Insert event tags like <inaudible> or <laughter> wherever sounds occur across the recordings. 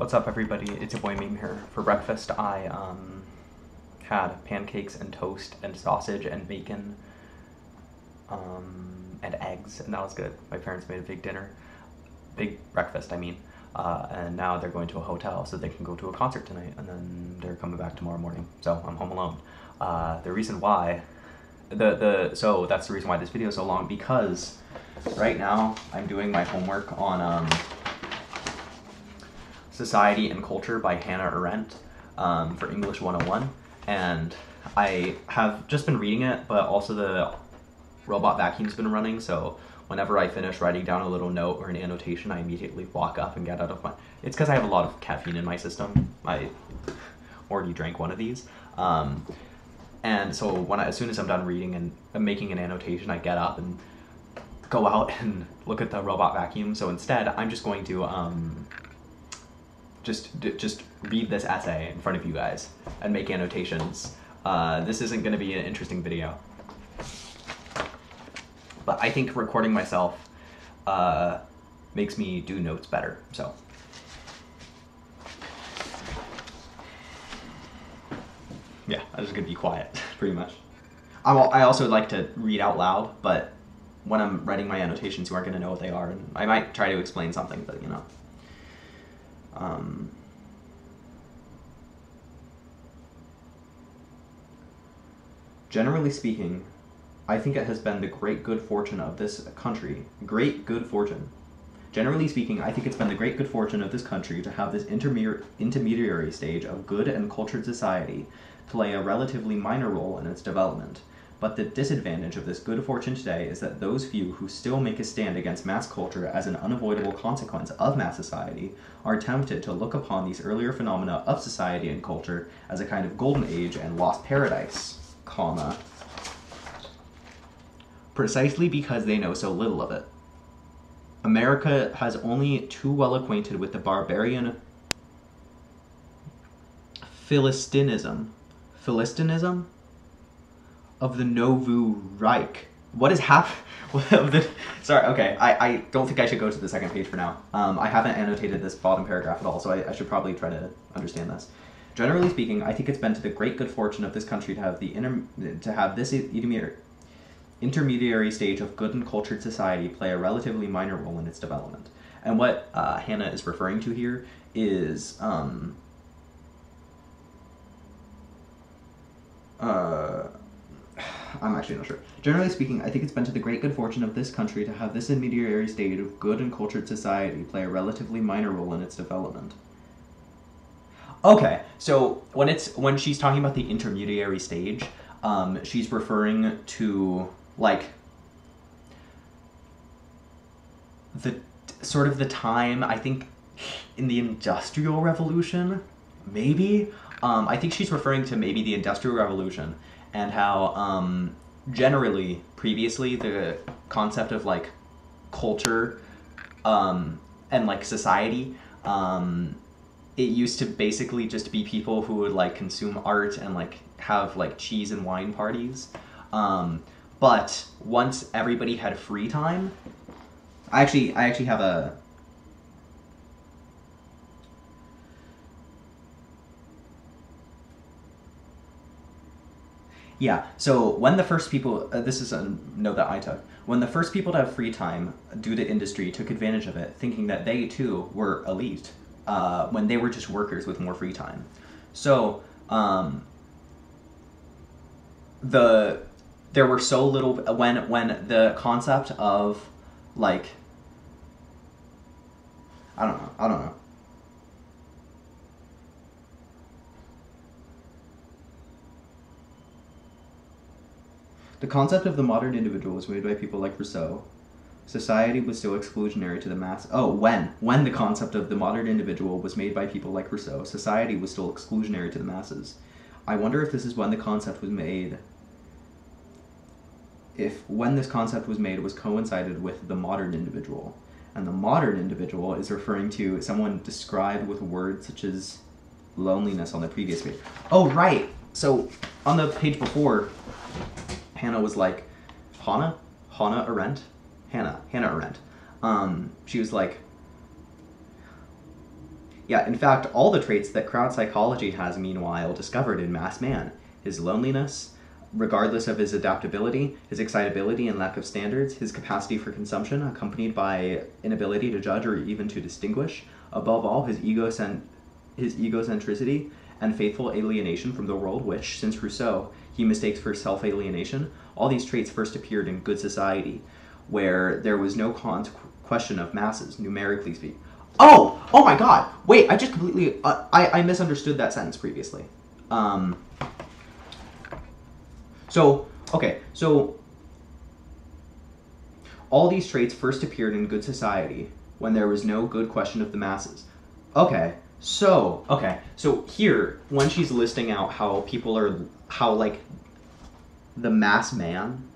What's up, everybody? It's your boy Meme here. For breakfast, I um, had pancakes and toast and sausage and bacon um, and eggs, and that was good. My parents made a big dinner, big breakfast, I mean. Uh, and now they're going to a hotel so they can go to a concert tonight, and then they're coming back tomorrow morning. So I'm home alone. Uh, the reason why, the the so that's the reason why this video is so long because right now I'm doing my homework on um, Society and Culture by Hannah Arendt um, for English 101. And I have just been reading it, but also the robot vacuum's been running, so whenever I finish writing down a little note or an annotation, I immediately walk up and get out of my. It's because I have a lot of caffeine in my system. I already drank one of these. Um, and so when I, as soon as I'm done reading and making an annotation, I get up and go out and look at the robot vacuum. So instead, I'm just going to um, just just read this essay in front of you guys and make annotations. Uh, this isn't going to be an interesting video, but I think recording myself uh, makes me do notes better. So. Yeah, I'm just gonna be quiet, <laughs> pretty much. I'm, I also like to read out loud, but when I'm writing my annotations, you aren't gonna know what they are, and I might try to explain something, but you know. Um, generally speaking, I think it has been the great good fortune of this country, great good fortune. Generally speaking, I think it's been the great good fortune of this country to have this interme- intermediary stage of good and cultured society play a relatively minor role in its development. But the disadvantage of this good fortune today is that those few who still make a stand against mass culture as an unavoidable consequence of mass society are tempted to look upon these earlier phenomena of society and culture as a kind of golden age and lost paradise, comma, precisely because they know so little of it. America has only too well acquainted with the barbarian Philistinism. Philistinism? Of the nouveau riche. What is hap? <laughs> Sorry, okay. I, I don't think I should go to the second page for now. Um, I haven't annotated this bottom paragraph at all, so I, I should probably try to understand this. Generally speaking, I think it's been to the great good fortune of this country to have the inter- to have this intermediary stage of good and cultured society play a relatively minor role in its development. And what uh, Hannah is referring to here is um, uh, I'm actually not sure. Generally speaking, I think it's been to the great good fortune of this country to have this intermediary state of good and cultured society play a relatively minor role in its development. Okay, so when it's when she's talking about the intermediary stage, um, she's referring to like the sort of the time I think in the industrial revolution, maybe. Um, I think she's referring to maybe the industrial revolution and how um, generally previously the concept of like culture um, and like society um, it used to basically just be people who would like consume art and like have like cheese and wine parties. Um, but once everybody had free time i actually i actually have a Yeah. So when the first people, uh, this is a note that I took. When the first people to have free time due to industry took advantage of it, thinking that they too were elite, uh, when they were just workers with more free time. So um, the there were so little when when the concept of like I don't know I don't know The concept of the modern individual was made by people like Rousseau. Society was still exclusionary to the mass. Oh, when? When the concept of the modern individual was made by people like Rousseau, society was still exclusionary to the masses. I wonder if this is when the concept was made. If when this concept was made was coincided with the modern individual. And the modern individual is referring to someone described with words such as loneliness on the previous page. Oh, right! So, on the page before, Hannah was like, Hannah? Hannah Arendt? Hannah. Hannah Arendt. Um, she was like, Yeah, in fact, all the traits that crowd psychology has, meanwhile, discovered in mass man his loneliness, regardless of his adaptability, his excitability and lack of standards, his capacity for consumption, accompanied by inability to judge or even to distinguish, above all, his, egocent- his egocentricity and faithful alienation from the world, which, since Rousseau, he mistakes for self alienation, all these traits first appeared in good society, where there was no con- question of masses, numerically speaking. Oh, oh my God! Wait, I just completely uh, I I misunderstood that sentence previously. Um. So okay, so all these traits first appeared in good society when there was no good question of the masses. Okay, so okay, so here when she's listing out how people are how like the mass man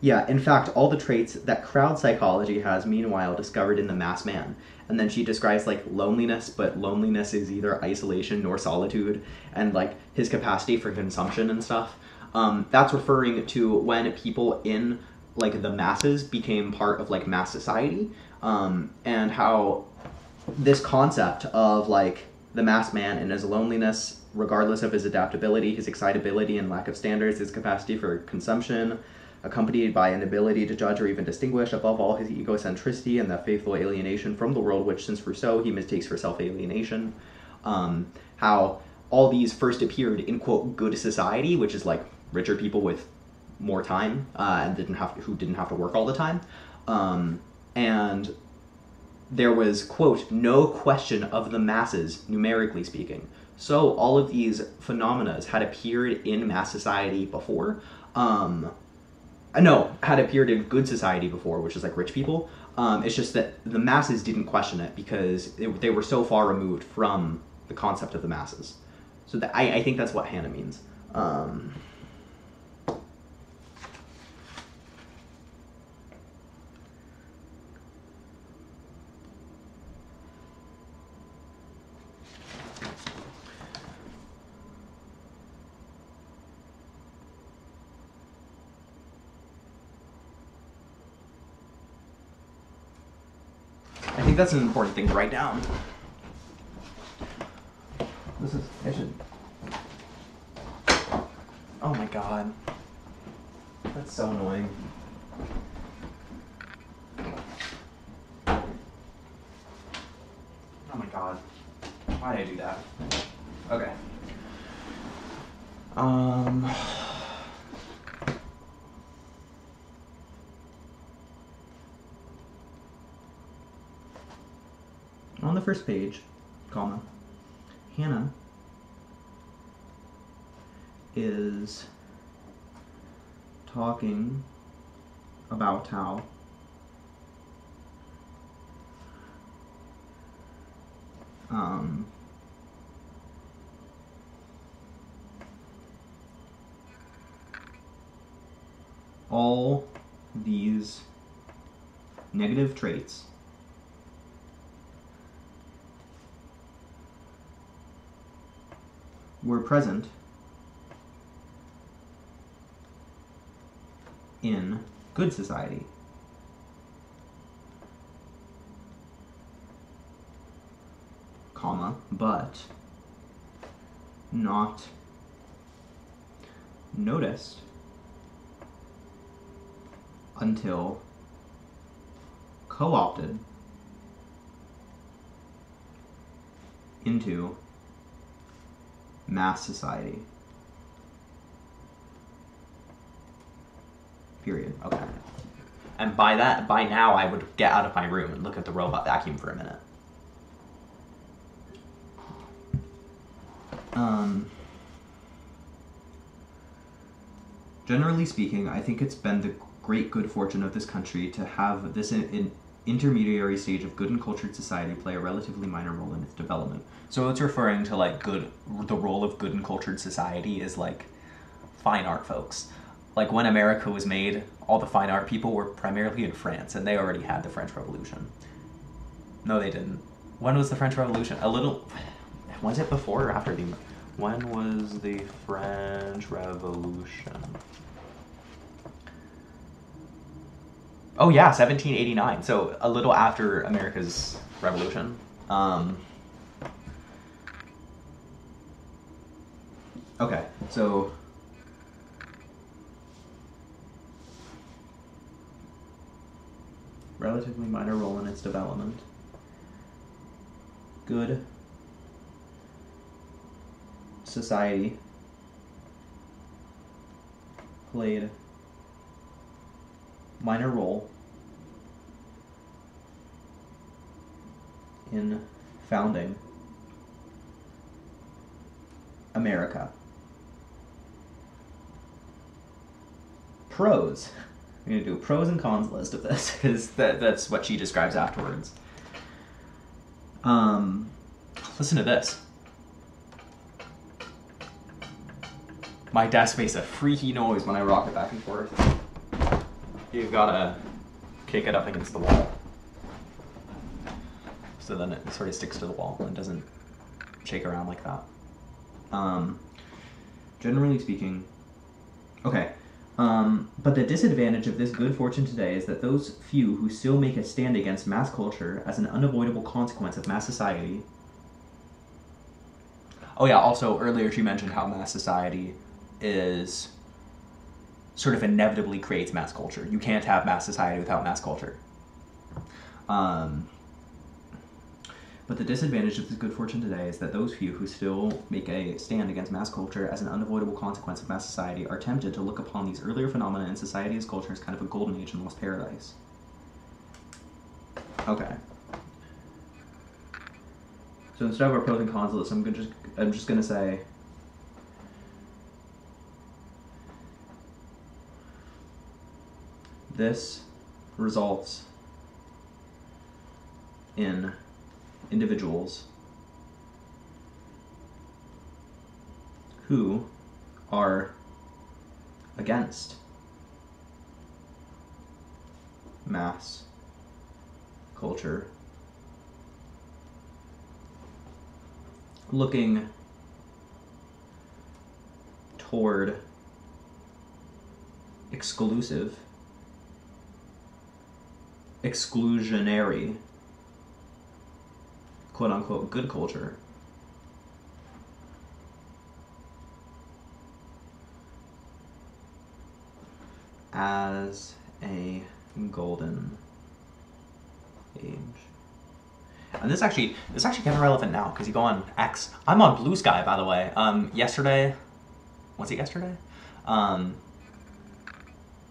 Yeah, in fact, all the traits that crowd psychology has, meanwhile, discovered in the mass man. And then she describes like loneliness, but loneliness is either isolation nor solitude, and like his capacity for consumption and stuff. Um, that's referring to when people in like the masses became part of like mass society, um, and how this concept of like the mass man and his loneliness, regardless of his adaptability, his excitability and lack of standards, his capacity for consumption, accompanied by an ability to judge or even distinguish, above all, his egocentricity and the faithful alienation from the world, which, since Rousseau, he mistakes for self alienation. Um, how all these first appeared in, quote, good society, which is like richer people with more time uh, and didn't have to, who didn't have to work all the time. Um, and there was, quote, no question of the masses, numerically speaking. So all of these phenomena had appeared in mass society before. Um, uh, no, had appeared in good society before, which is like rich people. Um, it's just that the masses didn't question it because it, they were so far removed from the concept of the masses. So I, I think that's what Hannah means. Um, think that's an important thing to write down. This is. I should. Oh my god. That's so annoying. Oh my god. Why did I do that? Okay. Um. First page, comma, Hannah is talking about how um, all these negative traits were present in good society. Comma, but not noticed until co-opted into mass society. Period. Okay. And by that, by now, I would get out of my room and look at the robot vacuum for a minute. Um, generally speaking, I think it's been the great good fortune of this country to have this in, in intermediary stage of good and cultured society play a relatively minor role in its development. So it's referring to like good, the role of good and cultured society is like fine art folks. Like when America was made, all the fine art people were primarily in France, and they already had the French Revolution. No, they didn't. When was the French Revolution? A little. Was it before or after the? When was the French Revolution? Oh yeah, 1789. So a little after America's Revolution. Um, okay, so relatively minor role in its development. Good society played minor role in founding America. Pros. I'm going to do a pros and cons list of this <laughs> because that, that's what she describes afterwards. Um, listen to this. My desk makes a freaky noise when I rock it back and forth. You've got to kick it up against the wall. So then it sort of sticks to the wall and doesn't shake around like that. Um, generally speaking, okay. Um, but the disadvantage of this good fortune today is that those few who still make a stand against mass culture as an unavoidable consequence of mass society. Oh, yeah, also earlier she mentioned how mass society is sort of inevitably creates mass culture. You can't have mass society without mass culture. Um, but the disadvantage of this good fortune today is that those few who still make a stand against mass culture as an unavoidable consequence of mass society are tempted to look upon these earlier phenomena in society as culture as kind of a golden age and lost paradise. Okay. So instead of our pros and cons list, I'm just I'm just gonna say this results in individuals who are against mass culture. Looking toward exclusive exclusionary quote unquote good culture. As a golden age. And this actually this actually kind of relevant now because you go on X. I'm on Blue Sky by the way. Um, yesterday, was it yesterday? Um,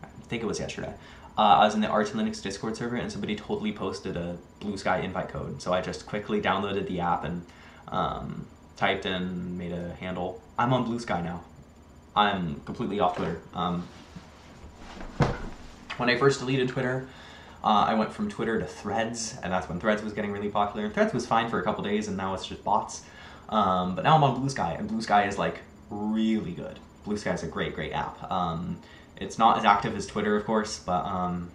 I think it was yesterday uh, I was in the RT Linux Discord server and somebody totally posted a Blue Sky invite code. So I just quickly downloaded the app and um, typed in, made a handle. I'm on Blue Sky now. I'm completely off Twitter. Um, when I first deleted Twitter, uh, I went from Twitter to Threads, and that's when Threads was getting really popular. Threads was fine for a couple days, and now it's just bots. Um, but now I'm on Blue Sky, and Blue Sky is like really good. Blue Sky is a great, great app. Um, it's not as active as Twitter, of course, but um,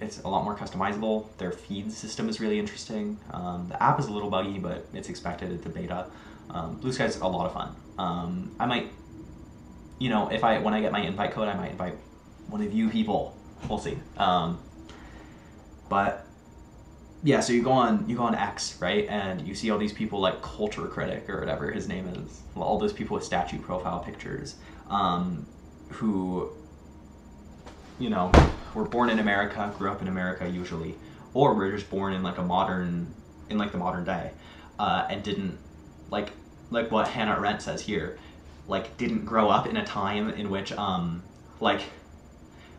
it's a lot more customizable. Their feed system is really interesting. Um, the app is a little buggy, but it's expected. at the beta. Um, Blue Sky's a lot of fun. Um, I might, you know, if I when I get my invite code, I might invite one of you people. We'll see. Um, but yeah, so you go on you go on X, right, and you see all these people like Culture Critic or whatever his name is, all those people with statue profile pictures, um, who you know, we're born in America, grew up in America usually, or we're just born in like a modern, in like the modern day, uh, and didn't like like what Hannah Arendt says here, like didn't grow up in a time in which um like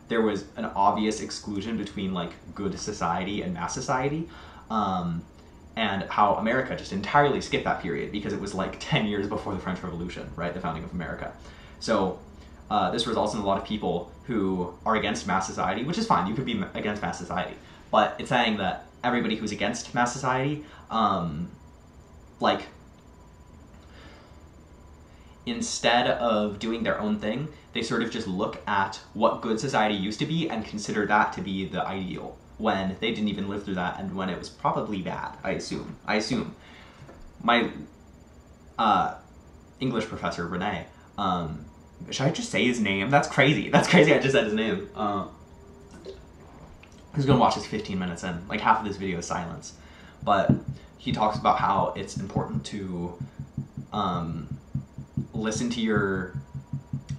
there was an obvious exclusion between like good society and mass society. Um, and how America just entirely skipped that period because it was like 10 years before the French Revolution, right? The founding of America. So uh, this results in a lot of people who are against mass society, which is fine. You could be against mass society, but it's saying that everybody who's against mass society, um, like, instead of doing their own thing, they sort of just look at what good society used to be and consider that to be the ideal when they didn't even live through that and when it was probably bad. I assume. I assume. My uh, English professor Renee. Um, should I just say his name? That's crazy. That's crazy. I just said his name. Uh, Who's gonna watch this 15 minutes in? Like half of this video is silence, but he talks about how it's important to um, listen to your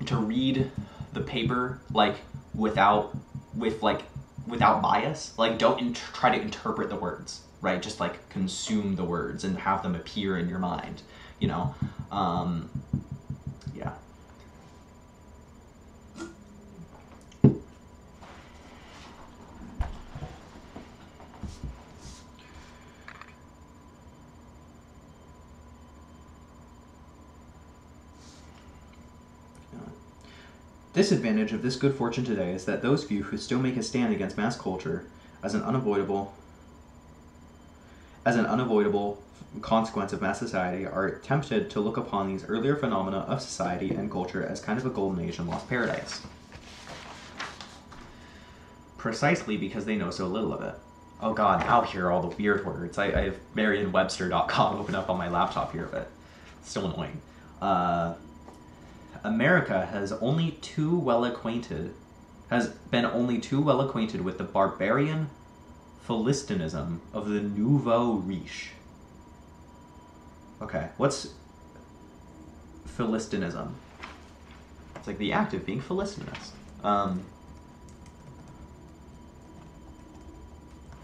to read the paper like without with like without bias like don't try to interpret the words right just like consume the words and have them appear in your mind you know um, yeah Disadvantage of this good fortune today is that those few who still make a stand against mass culture as an unavoidable as an unavoidable consequence of mass society are tempted to look upon these earlier phenomena of society and culture as kind of a golden age and lost paradise. Precisely because they know so little of it. Oh god, now here all the weird words. I, I have Merriam-Webster.com open up on my laptop here, but still annoying. Uh, America has only too well acquainted, has been only too well acquainted with the barbarian Philistinism of the nouveau riche. Okay, what's Philistinism? It's like the act of being Philistinous. Um,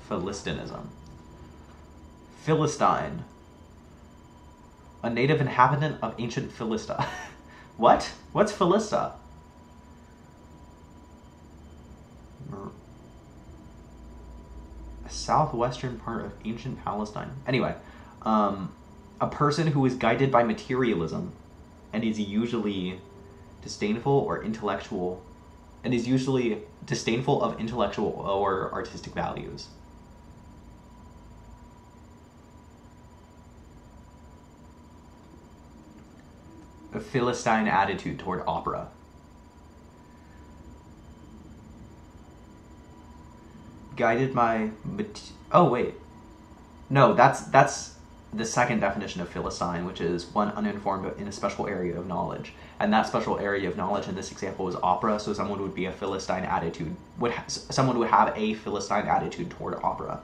Philistinism. Philistine. A native inhabitant of ancient Philistia. <laughs> what? What's Philistia? A southwestern part of ancient Palestine. Anyway, um, a person who is guided by materialism and is usually disdainful or intellectual and is usually disdainful of intellectual or artistic values. Philistine attitude toward opera. Guided my. oh wait, no that's that's the second definition of philistine, which is one uninformed in a special area of knowledge, and that special area of knowledge in this example is opera. So someone would be a philistine attitude would ha- someone would have a philistine attitude toward opera,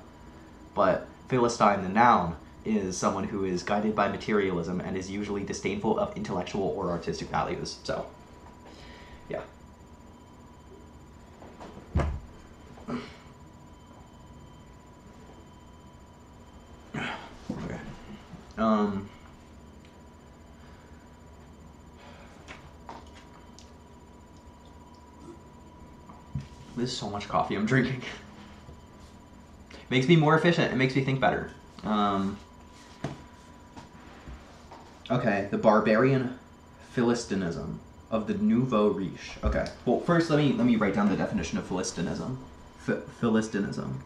but philistine the noun is someone who is guided by materialism and is usually disdainful of intellectual or artistic values. So, yeah. <clears throat> Okay. Um. There's so much coffee I'm drinking. <laughs> makes me more efficient. It makes me think better. Um. Okay, the barbarian Philistinism of the nouveau riche. Okay. Well, first let me let me write down the definition of Philistinism. Ph- Philistinism.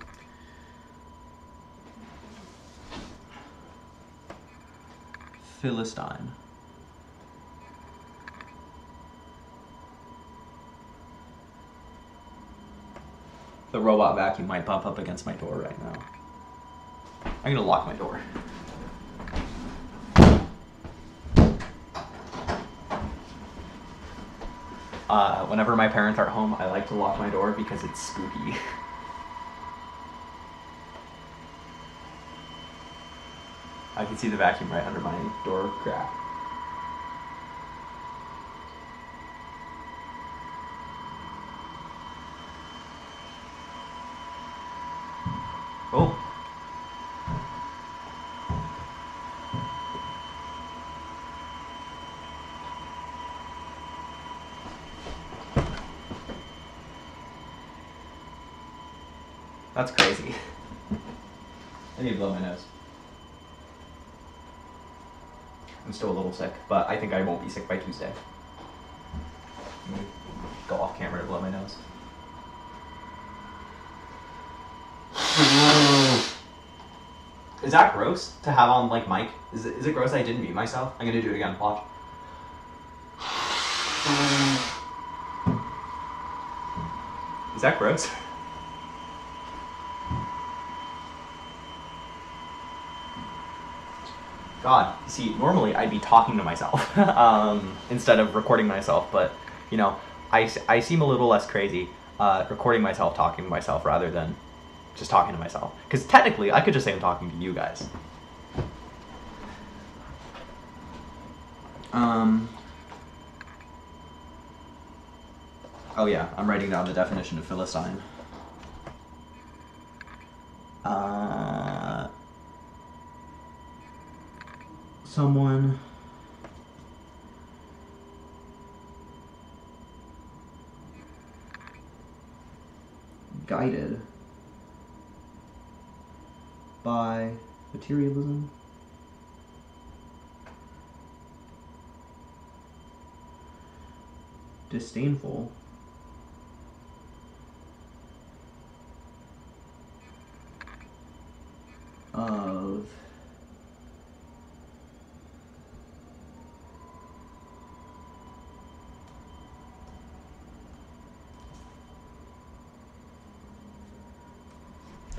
Philistine. The robot vacuum might bump up against my door right now. I'm gonna lock my door. Uh, whenever my parents are home, I like to lock my door because it's spooky. <laughs> I can see the vacuum right under my door crack. Oh. That's crazy. I need to blow my nose. I'm still a little sick, but I think I won't be sick by Tuesday. I'm gonna go off camera to blow my nose. Is that gross to have on like mic? Is it, is it gross I didn't mute myself? I'm gonna do it again. Watch. Is that gross? God, see, normally I'd be talking to myself <laughs> um, instead of recording myself, but you know, I, I seem a little less crazy uh, recording myself talking to myself rather than just talking to myself. Because technically, I could just say I'm talking to you guys. Um. Oh yeah, I'm writing down the definition of philistine. Uh, someone. guided by materialism. Disdainful.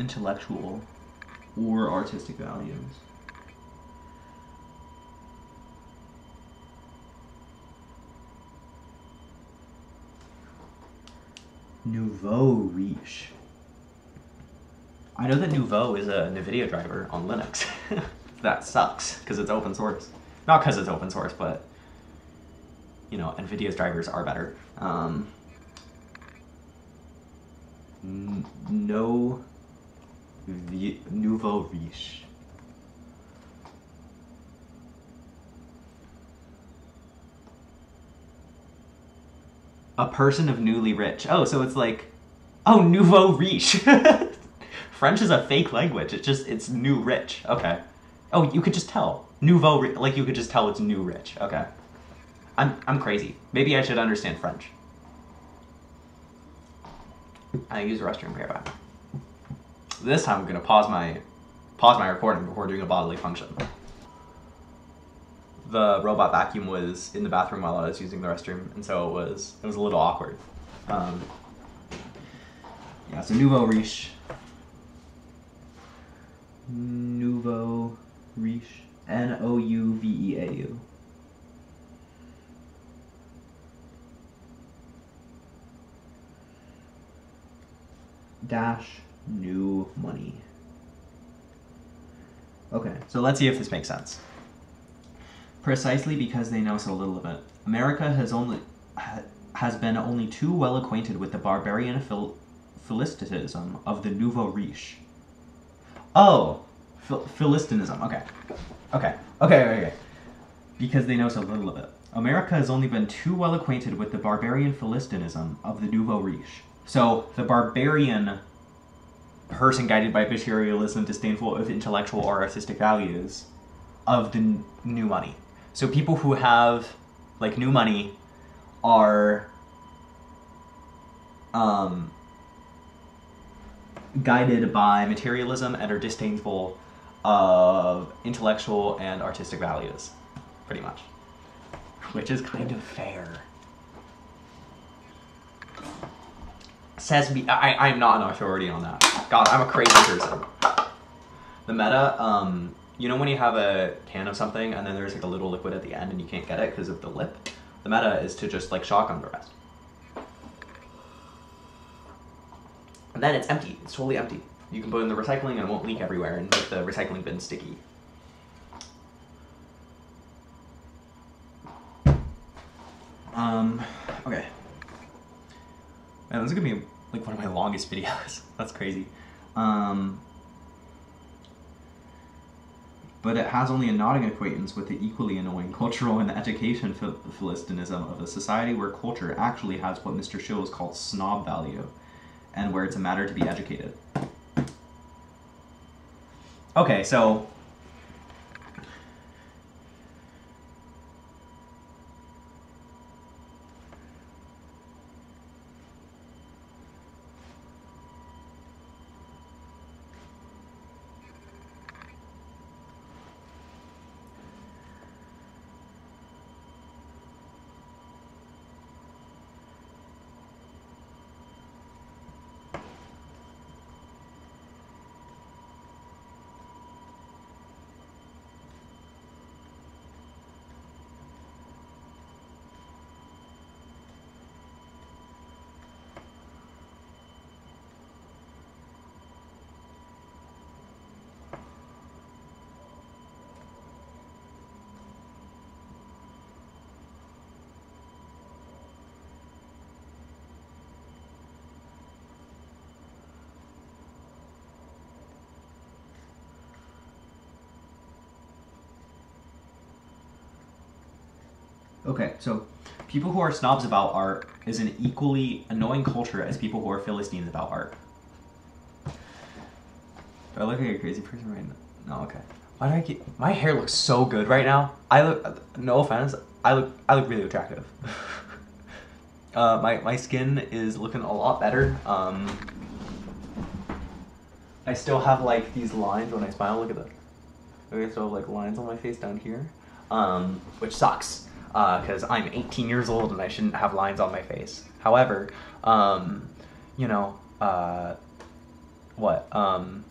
Intellectual or artistic values. Nouveau riche. I know that Nouveau is a NVIDIA driver on Linux. <laughs> that sucks because it's open source. Not because it's open source, but you know, NVIDIA's drivers are better. Um, no vi- nouveau riche. A person of newly rich. Oh, so it's like, oh, nouveau riche. <laughs> French is a fake language. It's just it's new rich. Okay. Oh, you could just tell nouveau like you could just tell it's new rich. Okay. I'm I'm crazy. Maybe I should understand French. I use the restroom here, back. This time I'm gonna pause my pause my recording before doing a bodily function. The robot vacuum was in the bathroom while I was using the restroom, and so it was it was a little awkward. Um, yeah, so nouveau riche. Nouveau riche. N O U V E A U. Dash new money. Okay, so let's see if this makes sense. Precisely because they know so little of it, America has only ha, has been only too well acquainted with the barbarian phil, philistinism of the nouveau riche. Oh, phil, philistinism. Okay, okay, okay, okay. Because they know so little of it, America has only been too well acquainted with the barbarian philistinism of the nouveau riche. So the barbarian person guided by materialism, disdainful of intellectual or artistic values, of the n- new money. So people who have like new money are um, guided by materialism and are disdainful of intellectual and artistic values, pretty much. Which is kind of fair. Says me, I, I'm not an authority on that. God, I'm a crazy person. The meta, um, you know when you have a can of something and then there's like a little liquid at the end and you can't get it because of the lip? The meta is to just like shotgun the rest. And then it's empty. It's totally empty. You can put in the recycling and it won't leak everywhere and make the recycling bin sticky. Um, okay. Man, this is gonna be like one of my longest videos. <laughs> That's crazy. Um, but it has only a nodding acquaintance with the equally annoying <laughs> cultural and education phil- philistinism of a society where culture actually has what Mr. Shils called snob value, and where it's a matter to be educated. Okay, so so people who are snobs about art is an equally annoying culture as people who are Philistines about art. Do I look like a crazy person right now? No, okay. Why do I keep my hair looks so good right now? I look no offense, I look I look really attractive. <laughs> uh, my my skin is looking a lot better. Um, I still have like these lines when I smile. Look at that. Still have like lines on my face down here, um, which sucks because uh, I'm 18 years old and I shouldn't have lines on my face. However, um, you know, uh, what? Um,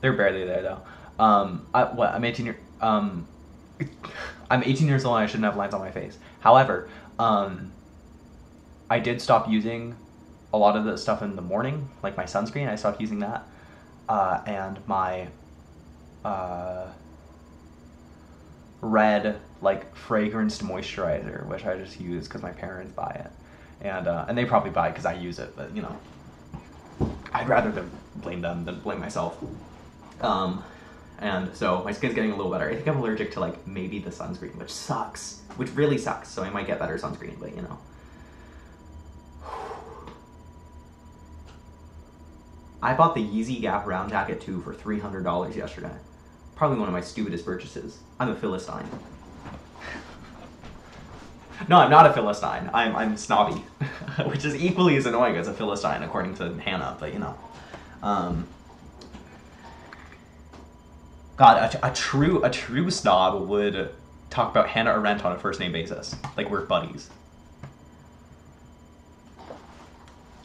they're barely there though. Um, I, what? I'm 18 years. Um, <laughs> I'm 18 years old and I shouldn't have lines on my face. However, um, I did stop using a lot of the stuff in the morning, like my sunscreen. I stopped using that, uh, and my uh, red like fragranced moisturizer, which I just use because my parents buy it, and uh, and they probably buy it because I use it. But you know, I'd rather them blame them than blame myself. Um, and so my skin's getting a little better. I think I'm allergic to like maybe the sunscreen, which sucks, which really sucks. So I might get better sunscreen, but you know. I bought the Yeezy Gap Round Jacket 2 for $300 yesterday. Probably one of my stupidest purchases. I'm a Philistine. No, I'm not a Philistine. I'm, I'm snobby, <laughs> which is equally as annoying as a Philistine, according to Hannah, but you know. Um, God, a, a, true a true snob would talk about Hannah Arendt on a first name basis, like we're buddies.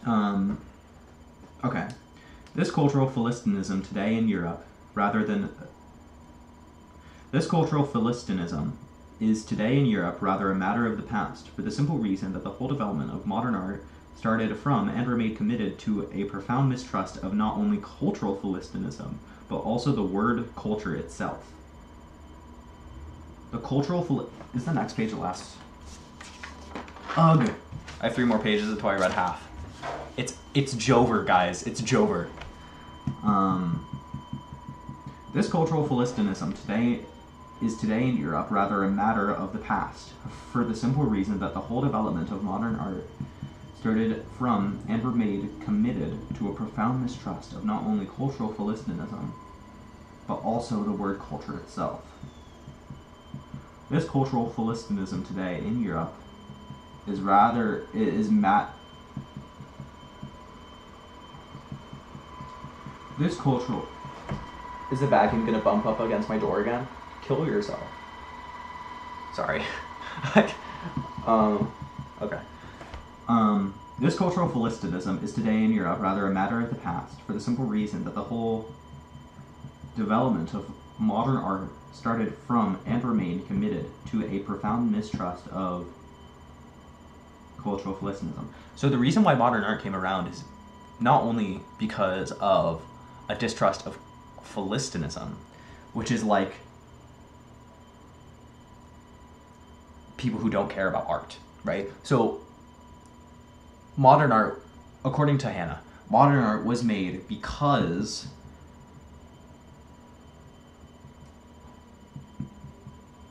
Um, okay. This cultural Philistinism today in Europe, rather than this cultural Philistinism is today in Europe rather a matter of the past, for the simple reason that the whole development of modern art started from and remained committed to a profound mistrust of not only cultural Philistinism, but also the word culture itself. The cultural Phil- is the next page the last. Ugh. I have three more pages until I read half. It's it's Jover, guys. It's Jover. Um, this cultural Philistinism today is today in Europe rather a matter of the past, for the simple reason that the whole development of modern art started from and made committed to a profound mistrust of not only cultural Philistinism, but also the word culture itself. This cultural Philistinism today in Europe is rather is mat this cultural is the vacuum gonna bump up against my door again? Kill yourself. Sorry. <laughs> um, okay. Um, this cultural philistinism is today in Europe rather a matter of the past, for the simple reason that the whole development of modern art started from and remained committed to a profound mistrust of cultural philistinism. So the reason why modern art came around is not only because of a distrust of philistinism, which is like people who don't care about art, right? So modern art, according to Hannah, modern art was made because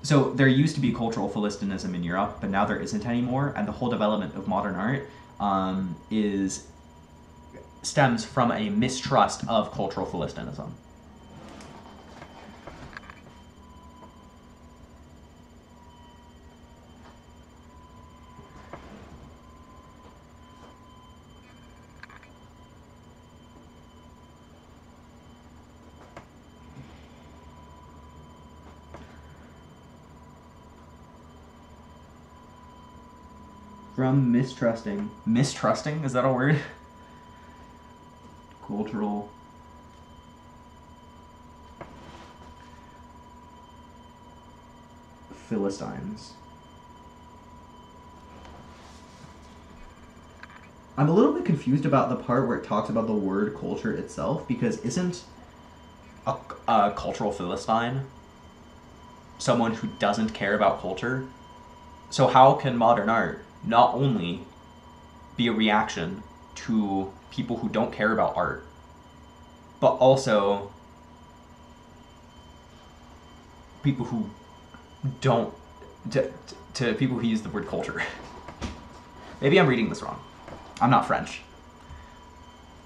so there used to be cultural philistinism in Europe, but now there isn't anymore, and the whole development of modern art um, is stems from a mistrust of cultural philistinism. From mistrusting. Mistrusting? Is that a word? Cultural. Philistines. I'm a little bit confused about the part where it talks about the word culture itself because isn't a, a cultural Philistine someone who doesn't care about culture? So, how can modern art not only be a reaction to people who don't care about art, but also people who don't to people who use the word culture. <laughs> Maybe I'm reading this wrong. I'm not French.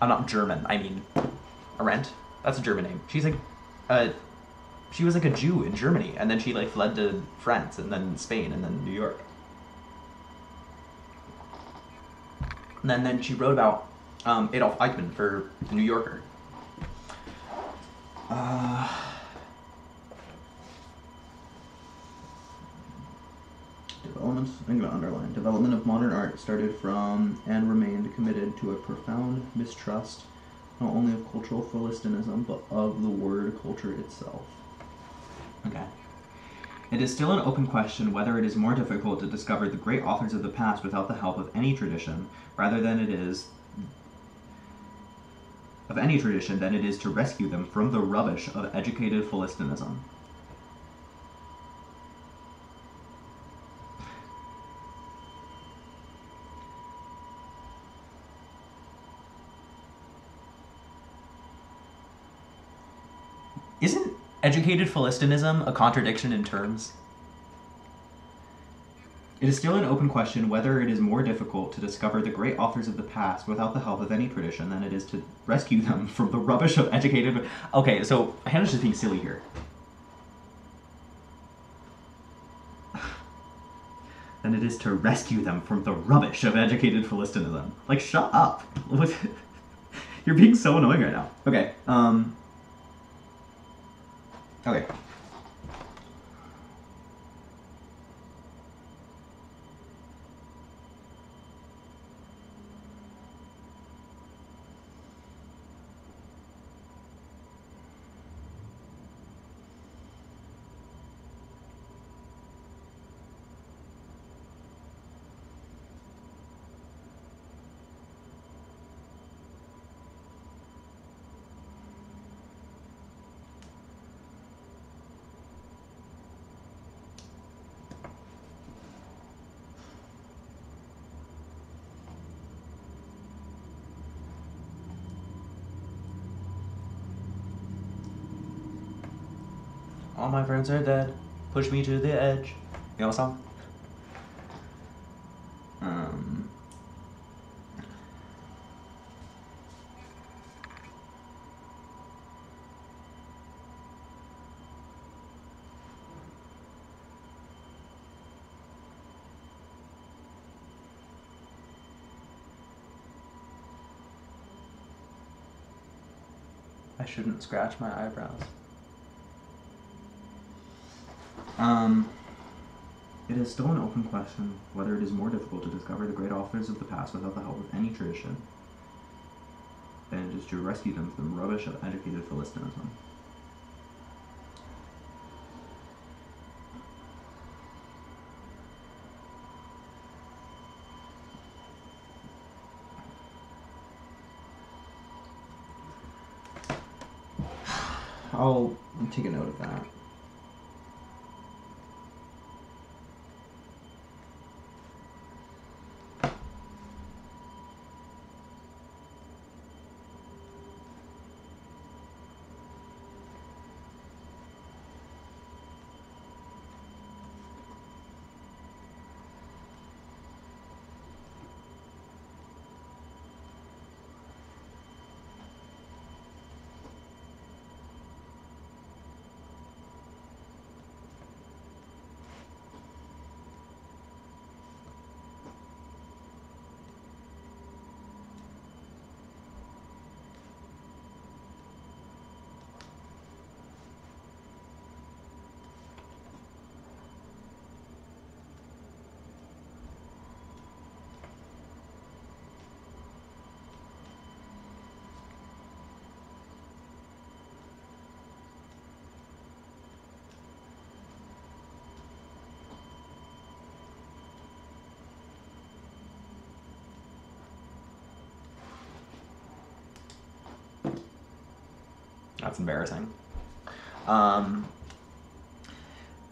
I'm not German. I mean, Arendt. That's a German name. She's like, uh, she was like a Jew in Germany, and then she like fled to France, and then Spain, and then New York. And then, she wrote about um, Adolf Eichmann for the New Yorker. Uh, development, I'm going to underline. Development of modern art started from and remained committed to a profound mistrust, not only of cultural philistinism, but of the word culture itself. Okay. It is still an open question whether it is more difficult to discover the great authors of the past without the help of any tradition, rather than it is of any tradition than it is to rescue them from the rubbish of educated Philistinism. Isn't educated Philistinism a contradiction in terms? It is still an open question whether it is more difficult to discover the great authors of the past without the help of any tradition than it is to rescue them <laughs> from the rubbish of educated. Okay, so Hannah's just being silly here. <sighs> than it is to rescue them from the rubbish of educated Philistinism. Like, shut up. <laughs> <laughs> You're being so annoying right now. Okay, um. Okay. All my friends are dead. Push me to the edge. You know what song? Um. I shouldn't scratch my eyebrows. Um, it is still an open question whether it is more difficult to discover the great authors of the past without the help of any tradition than it is to rescue them from the rubbish of educated Philistinism. I'll take a note of that. That's embarrassing. Um,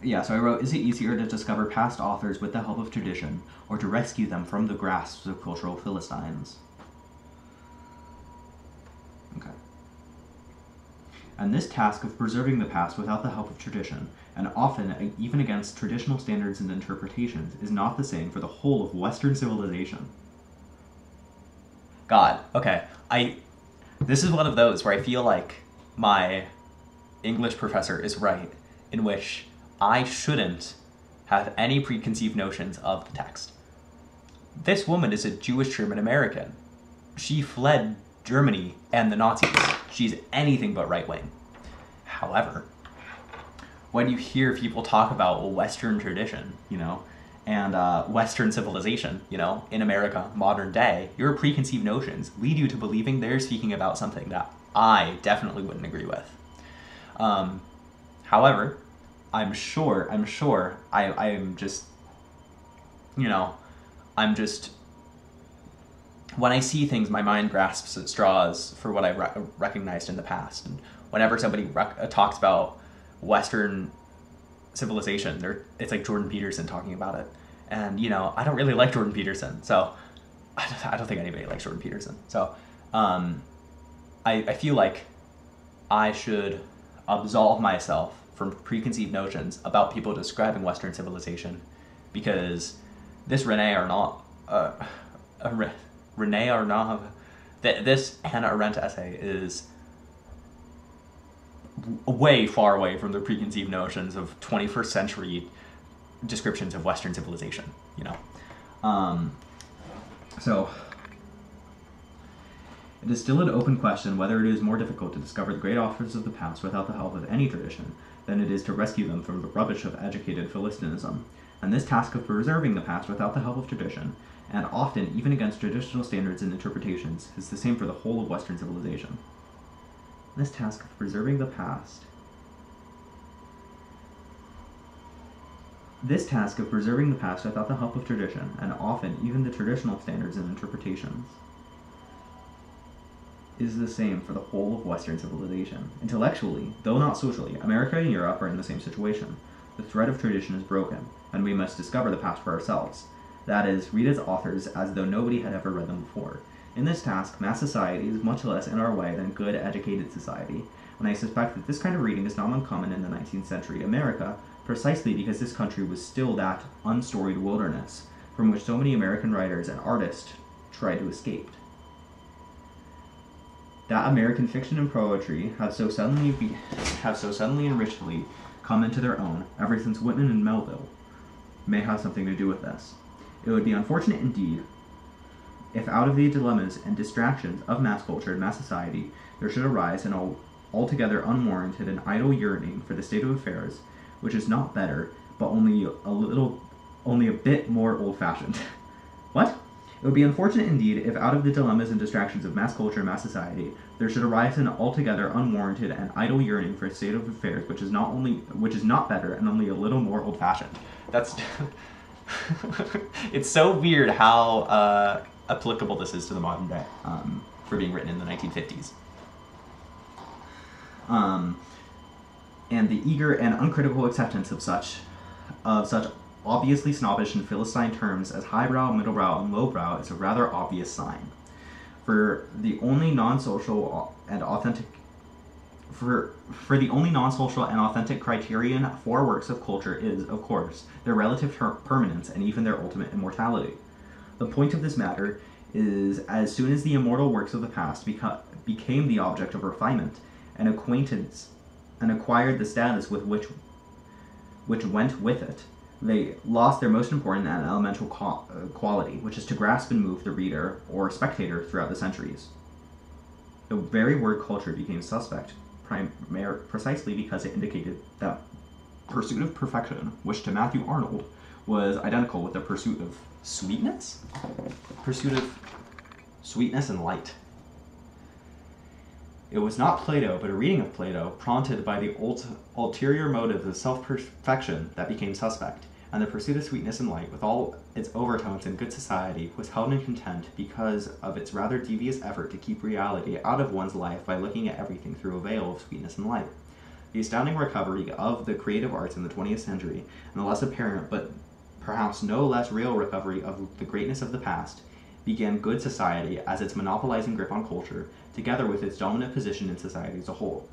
yeah, so I wrote, is it easier to discover past authors with the help of tradition, or to rescue them from the grasps of cultural Philistines? Okay. and this task of preserving the past without the help of tradition, and often even against traditional standards and interpretations, is not the same for the whole of Western civilization. God, okay. I this is one of those where I feel like my English professor is right, in which I shouldn't have any preconceived notions of the text. This woman is a Jewish German American. She fled Germany and the Nazis. She's anything but right wing. However, when you hear people talk about Western tradition, you know, and uh, Western civilization, you know, in America, modern day, your preconceived notions lead you to believing they're speaking about something that I definitely wouldn't agree with. Um, however, I'm sure, I'm sure, I, I'm just, you know, I'm just, when I see things, my mind grasps at straws for what I re- recognized in the past. And whenever somebody rec- uh, talks about Western civilization, they're, it's like Jordan Peterson talking about it. And, you know, I don't really like Jordan Peterson. So <laughs> I don't think anybody likes Jordan Peterson. So um, I, I feel like I should absolve myself from preconceived notions about people describing Western civilization because this Rene Arnaud, uh, Rene Arnaud, th- this Hannah Arendt essay is way far away from the preconceived notions of 21st century descriptions of Western civilization, you know. Um, so, it is still an open question whether it is more difficult to discover the great authors of the past without the help of any tradition than it is to rescue them from the rubbish of educated Philistinism. And this task of preserving the past without the help of tradition, and often even against traditional standards and interpretations, is the same for the whole of Western civilization. This task of preserving the past. This task of preserving the past without the help of tradition, and often even the traditional standards and interpretations, is the same for the whole of Western civilization. Intellectually, though not socially, America and Europe are in the same situation. The thread of tradition is broken, and we must discover the past for ourselves. That is, read its authors as though nobody had ever read them before. In this task, mass society is much less in our way than good, educated society, and I suspect that this kind of reading is not uncommon in the 19th century America, precisely because this country was still that unstoried wilderness from which so many American writers and artists tried to escape that American fiction and poetry have so suddenly be, have so suddenly and richly come into their own ever since Whitman and Melville may have something to do with this. It would be unfortunate indeed if out of the dilemmas and distractions of mass culture and mass society there should arise an altogether unwarranted and idle yearning for the state of affairs, which is not better, but only a little, only a bit more old-fashioned. <laughs> what? It would be unfortunate indeed if, out of the dilemmas and distractions of mass culture and mass society, there should arise an altogether unwarranted and idle yearning for a state of affairs which is not only which is not better and only a little more old-fashioned. That's <laughs> it's so weird how uh, applicable this is to the modern day um, for being written in the 1950s. Um, and the eager and uncritical acceptance of such of such obviously snobbish and philistine terms as highbrow, middlebrow, and lowbrow is a rather obvious sign. For the only non-social and authentic for for the only non-social and authentic criterion for works of culture is, of course, their relative ter- permanence and even their ultimate immortality. The point of this matter is as soon as the immortal works of the past beca- became the object of refinement and acquaintance and acquired the status with which which went with it, they lost their most important and elemental uh, quality, which is to grasp and move the reader or spectator throughout the centuries. The very word culture became suspect primar- precisely because it indicated that pursuit of perfection, which to Matthew Arnold was identical with the pursuit of sweetness? Pursuit of sweetness and light. It was not Plato, but a reading of Plato, prompted by the ult- ulterior motive of self perfection, that became suspect and the pursuit of sweetness and light, with all its overtones in good society, was held in contempt because of its rather devious effort to keep reality out of one's life by looking at everything through a veil of sweetness and light. The astounding recovery of the creative arts in the 20th century, and the less apparent but perhaps no less real recovery of the greatness of the past, began good society as its monopolizing grip on culture, together with its dominant position in society as a whole.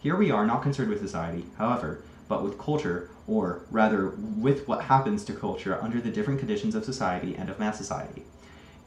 Here we are not concerned with society, however, but with culture, or rather with what happens to culture under the different conditions of society and of mass society.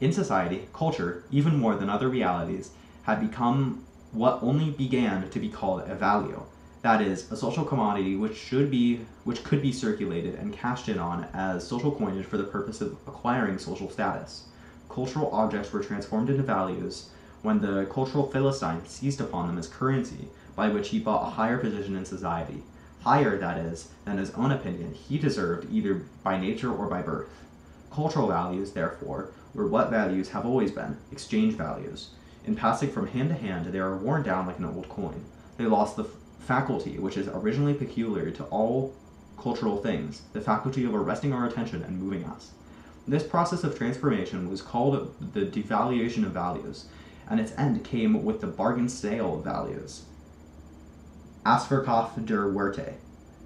In society, culture, even more than other realities, had become what only began to be called a value. That is, a social commodity which should be which could be circulated and cashed in on as social coinage for the purpose of acquiring social status. Cultural objects were transformed into values when the cultural Philistine seized upon them as currency by which he bought a higher position in society. Higher, that is, than his own opinion he deserved either by nature or by birth. Cultural values, therefore, were what values have always been exchange values. In passing from hand to hand, they are worn down like an old coin. They lost the f- faculty which is originally peculiar to all cultural things, the faculty of arresting our attention and moving us. This process of transformation was called the devaluation of values, and its end came with the bargain sale of values. Ausverkauf der Werte,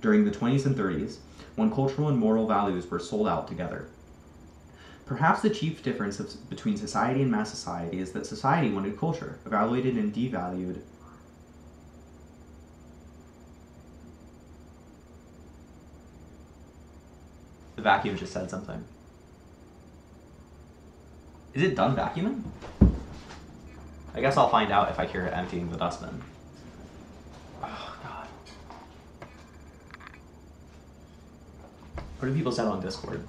during the 20s and 30s, when cultural and moral values were sold out together. Perhaps the chief difference of, between society and mass society is that society wanted culture, evaluated and devalued. The vacuum just said something. Is it done vacuuming? I guess I'll find out if I hear it emptying the dustbin. Oh, God. What do people say on Discord?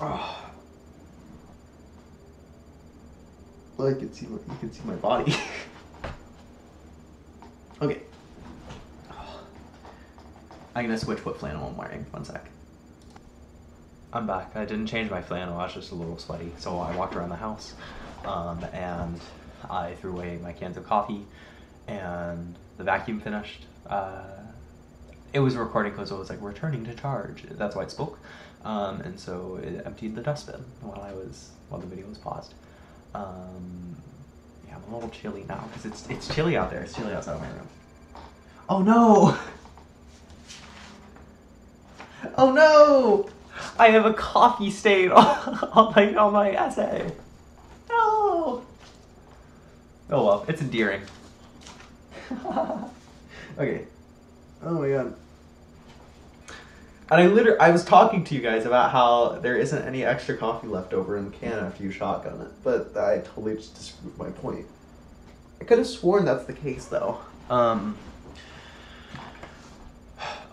Oh. Well, I can see you can see my body. <laughs> okay. I'm gonna switch what flannel I'm wearing. One sec. I'm back. I didn't change my flannel. I was just a little sweaty, so I walked around the house, um, and I threw away my cans of coffee, and the vacuum finished. Uh, it was recording because it was like returning to charge. That's why it spoke, um, and so it emptied the dustbin while I was while the video was paused. Um, I'm a little chilly now because it's it's chilly out there. It's chilly outside my room. Oh no! Oh no! I have a coffee stain on, <laughs> on my on my essay. No. Oh well, it's endearing. <laughs> okay. Oh my god. And I literally, I was talking to you guys about how there isn't any extra coffee left over in the can after you shotgun it, but I totally just disproved my point. I could have sworn that's the case though. Um.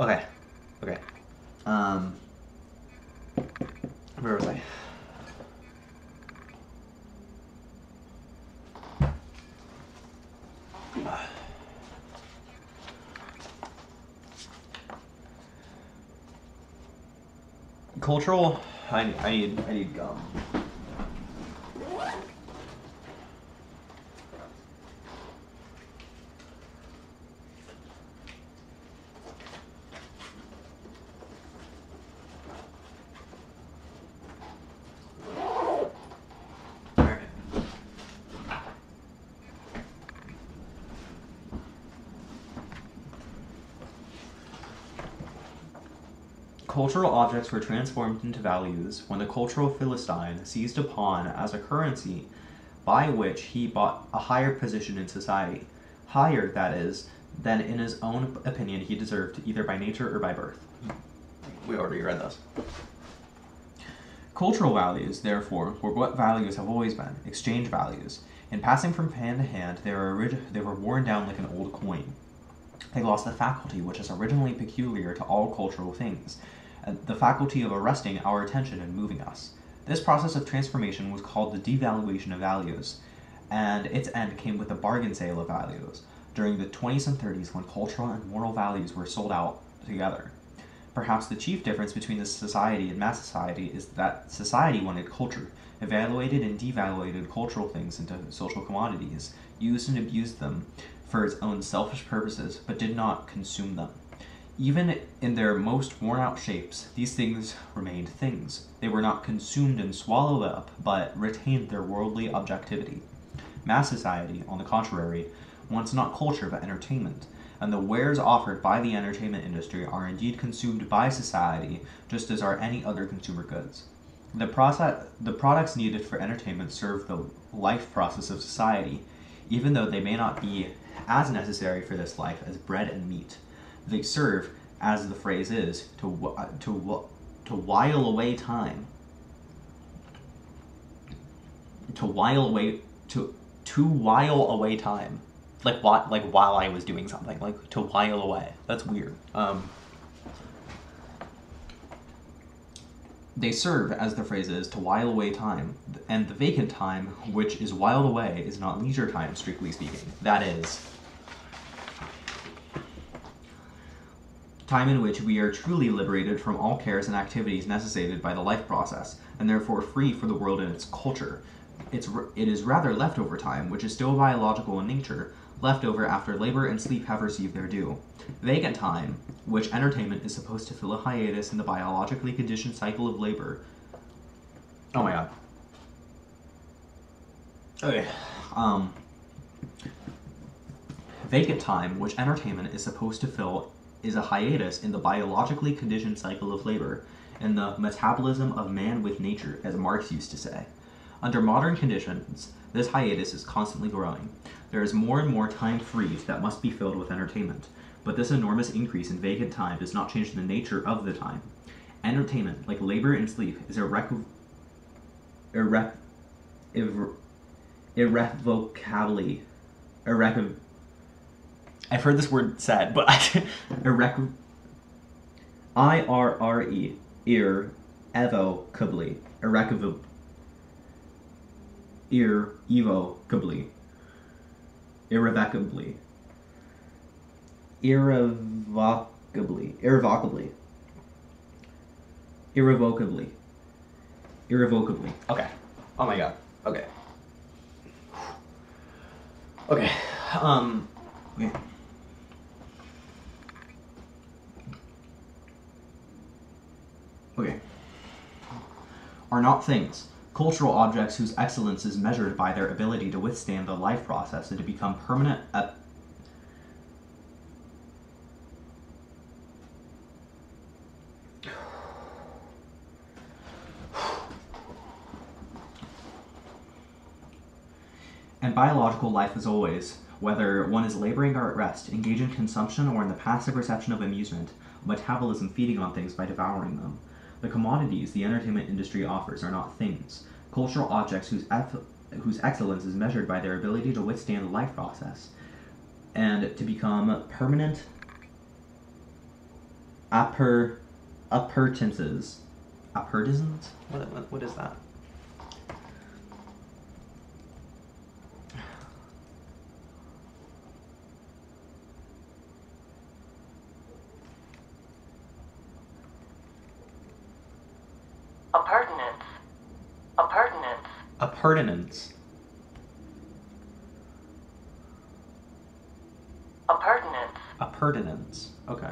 Okay. Okay. Um. Where was I? Cultural. I, I need I need gum. Cultural objects were transformed into values when the cultural Philistine seized upon as a currency by which he bought a higher position in society. Higher, that is, than in his own opinion he deserved, either by nature or by birth. We already read this. Cultural values, therefore, were what values have always been exchange values. In passing from hand to hand, they were, orig- they were worn down like an old coin. They lost the faculty which is originally peculiar to all cultural things, the faculty of arresting our attention and moving us. This process of transformation was called the devaluation of values, and its end came with the bargain sale of values during the 20s and 30s when cultural and moral values were sold out together. Perhaps the chief difference between the society and mass society is that society wanted culture, evaluated and devaluated cultural things into social commodities, used and abused them for its own selfish purposes, but did not consume them. Even in their most worn out shapes, these things remained things. They were not consumed and swallowed up, but retained their worldly objectivity. Mass society, on the contrary, wants not culture but entertainment, and the wares offered by the entertainment industry are indeed consumed by society just as are any other consumer goods. The, process, the products needed for entertainment serve the life process of society, even though they may not be as necessary for this life as bread and meat. They serve, as the phrase is, to, to, to while away time. To while away to to while away time, like what like while I was doing something, like to while away. That's weird. Um, they serve, as the phrase is, to while away time, and the vacant time, which is whiled away, is not leisure time, strictly speaking. That is time in which we are truly liberated from all cares and activities necessitated by the life process, and therefore free for the world and its culture. It's, it is rather leftover time, which is still biological in nature, leftover after labor and sleep have received their due. Vacant time, which entertainment is supposed to fill a hiatus in the biologically conditioned cycle of labor. Oh my god. Okay. Um, vacant time, which entertainment is supposed to fill is a hiatus in the biologically conditioned cycle of labor and the metabolism of man with nature, as Marx used to say. Under modern conditions, this hiatus is constantly growing. There is more and more time freed that must be filled with entertainment, but this enormous increase in vacant time does not change the nature of the time. Entertainment, like labor and sleep, is irreco- irre- irre- irrevocably irreco- I've heard this word said, but I irrec- I R R E ear evocably irrevocably ear evocably irrevocably irrevocably irrevocably irrevocably irrevocably. Okay. Oh my god. Okay. Okay. Um okay. Okay. Are not things, cultural objects whose excellence is measured by their ability to withstand the life process and to become permanent ep- and biological life as always, whether one is laboring or at rest, engaged in consumption or in the passive reception of amusement, metabolism feeding on things by devouring them. The commodities the entertainment industry offers are not things, cultural objects whose, whose excellence is measured by their ability to withstand the life process and to become permanent appur- appurtenances. Appurtenances? What, what, what is that? Appurtenance. Appurtenance. Appurtenance. Okay.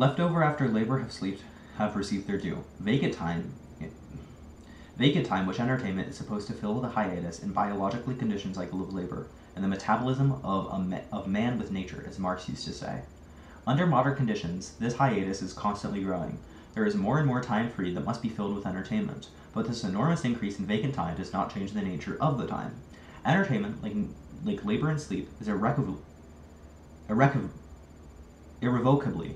Leftover after labor have slept have received their due. Vacant time Vacant time, which entertainment is supposed to fill with a hiatus in biologically conditioned cycle of labor, and the metabolism of, ma- of man with nature, as Marx used to say. Under modern conditions, this hiatus is constantly growing. There is more and more time free that must be filled with entertainment, but this enormous increase in vacant time does not change the nature of the time. Entertainment, like, like labor and sleep, is irrecoverably, irrevocably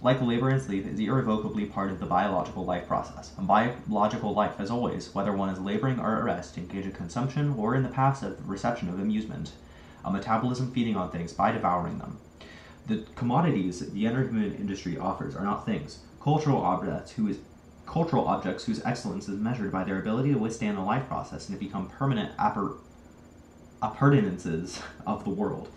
Like labor and sleep, is irrevocably part of the biological life process. And biological life, as always, whether one is laboring or at rest, engaged in consumption or in the passive reception of amusement, a metabolism feeding on things by devouring them. The commodities the entertainment industry offers are not things. Cultural objects who is cultural objects whose excellence is measured by their ability to withstand the life process and to become permanent appur- appurtenances of the world.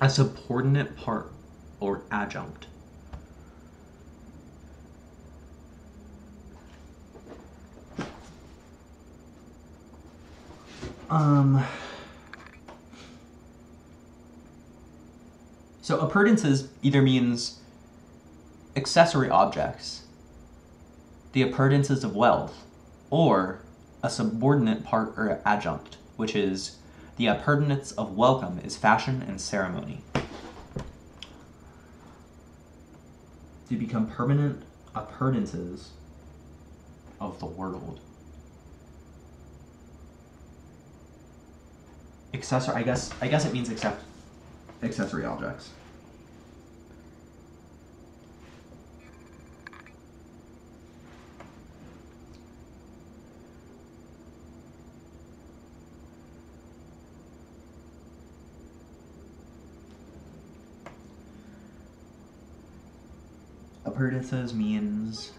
A subordinate part or adjunct. Um. So appurtenances either means accessory objects, the appurtenances of wealth, or a subordinate part or adjunct, which is the appurtenance of welcome is fashion and ceremony. To become permanent appurtenances of the world. Accessory, I guess. I guess it means accept accessory objects. Appurtenances means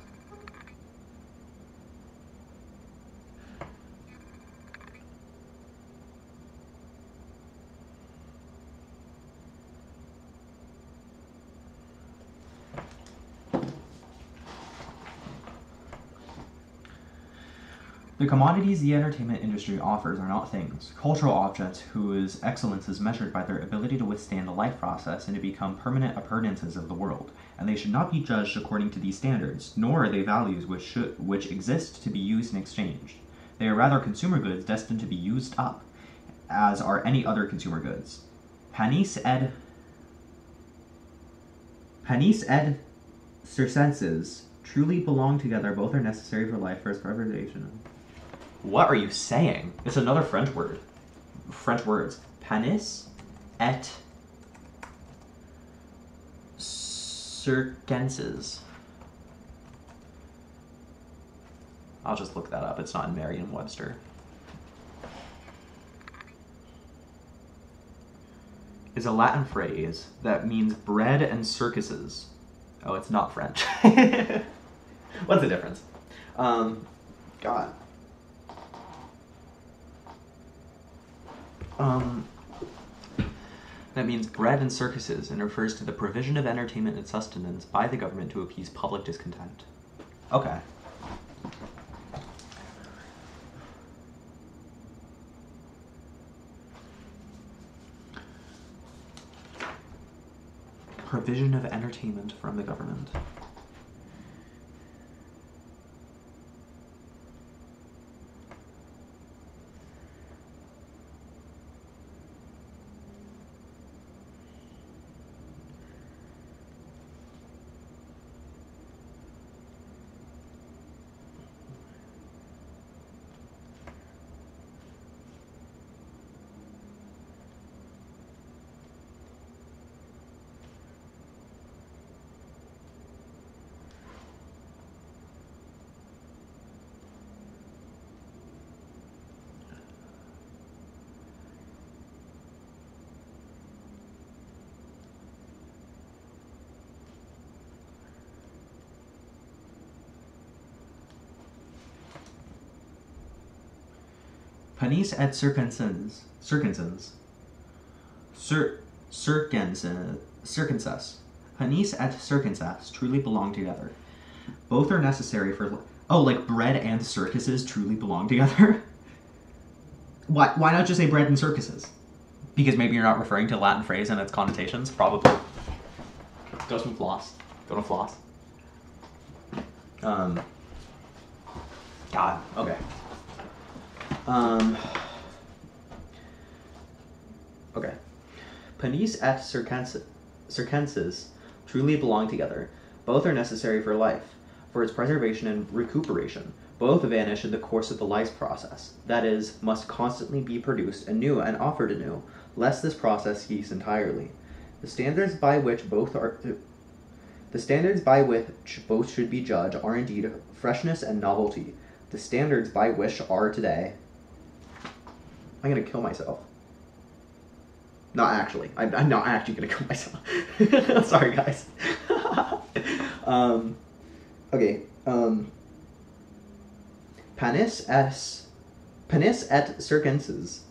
The commodities the entertainment industry offers are not things, cultural objects whose excellence is measured by their ability to withstand the life process and to become permanent appurtenances of the world, and they should not be judged according to these standards, nor are they values which should, which exist to be used and exchanged. They are rather consumer goods destined to be used up, as are any other consumer goods. Panis ed Panis et circenses truly belong together, both are necessary for life for its preservation. What are you saying? It's another French word. French words. Panis et circenses. I'll just look that up. It's not in Merriam Webster. Is a Latin phrase that means bread and circuses. Oh, it's not French. <laughs> What's the difference? Um, God. Um, that means bread and circuses and refers to the provision of entertainment and sustenance by the government to appease public discontent. Okay. Provision of entertainment from the government. Panis et circumcens, circumcens, cir, circumcens, circumcens. Panis et circumcens truly belong together. Both are necessary for. Oh, like bread and circuses truly belong together? <laughs> why, why not just say bread and circuses? Because maybe you're not referring to Latin phrase and its connotations? Probably. Go some floss. Go to floss. Um. God. Okay. Um, okay. Panis et circenses, truly belong together. Both are necessary for life, for its preservation and recuperation. both vanish in the course of the life process, that is, must constantly be produced anew and offered anew, lest this process cease entirely. The standards by which both are the standards by which both should be judged are indeed freshness and novelty. The standards by which are today. I'm gonna kill myself. Not actually. I'm, I'm not actually gonna <laughs> kill myself. <laughs> Sorry, guys. <laughs> um, okay. Um, panis es, panis et circenses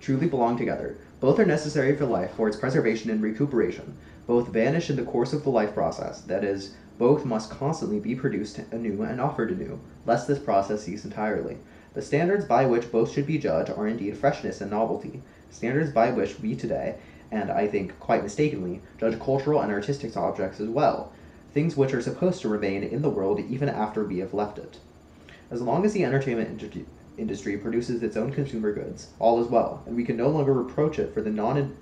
truly belong together. Both are necessary for life for its preservation and recuperation. Both vanish in the course of the life process. That is, both must constantly be produced anew and offered anew, lest this process cease entirely. The standards by which both should be judged are indeed freshness and novelty, standards by which we today, and I think quite mistakenly, judge cultural and artistic objects as well, things which are supposed to remain in the world even after we have left it. As long as the entertainment industry produces its own consumer goods, all is well, and we can no longer reproach it for the non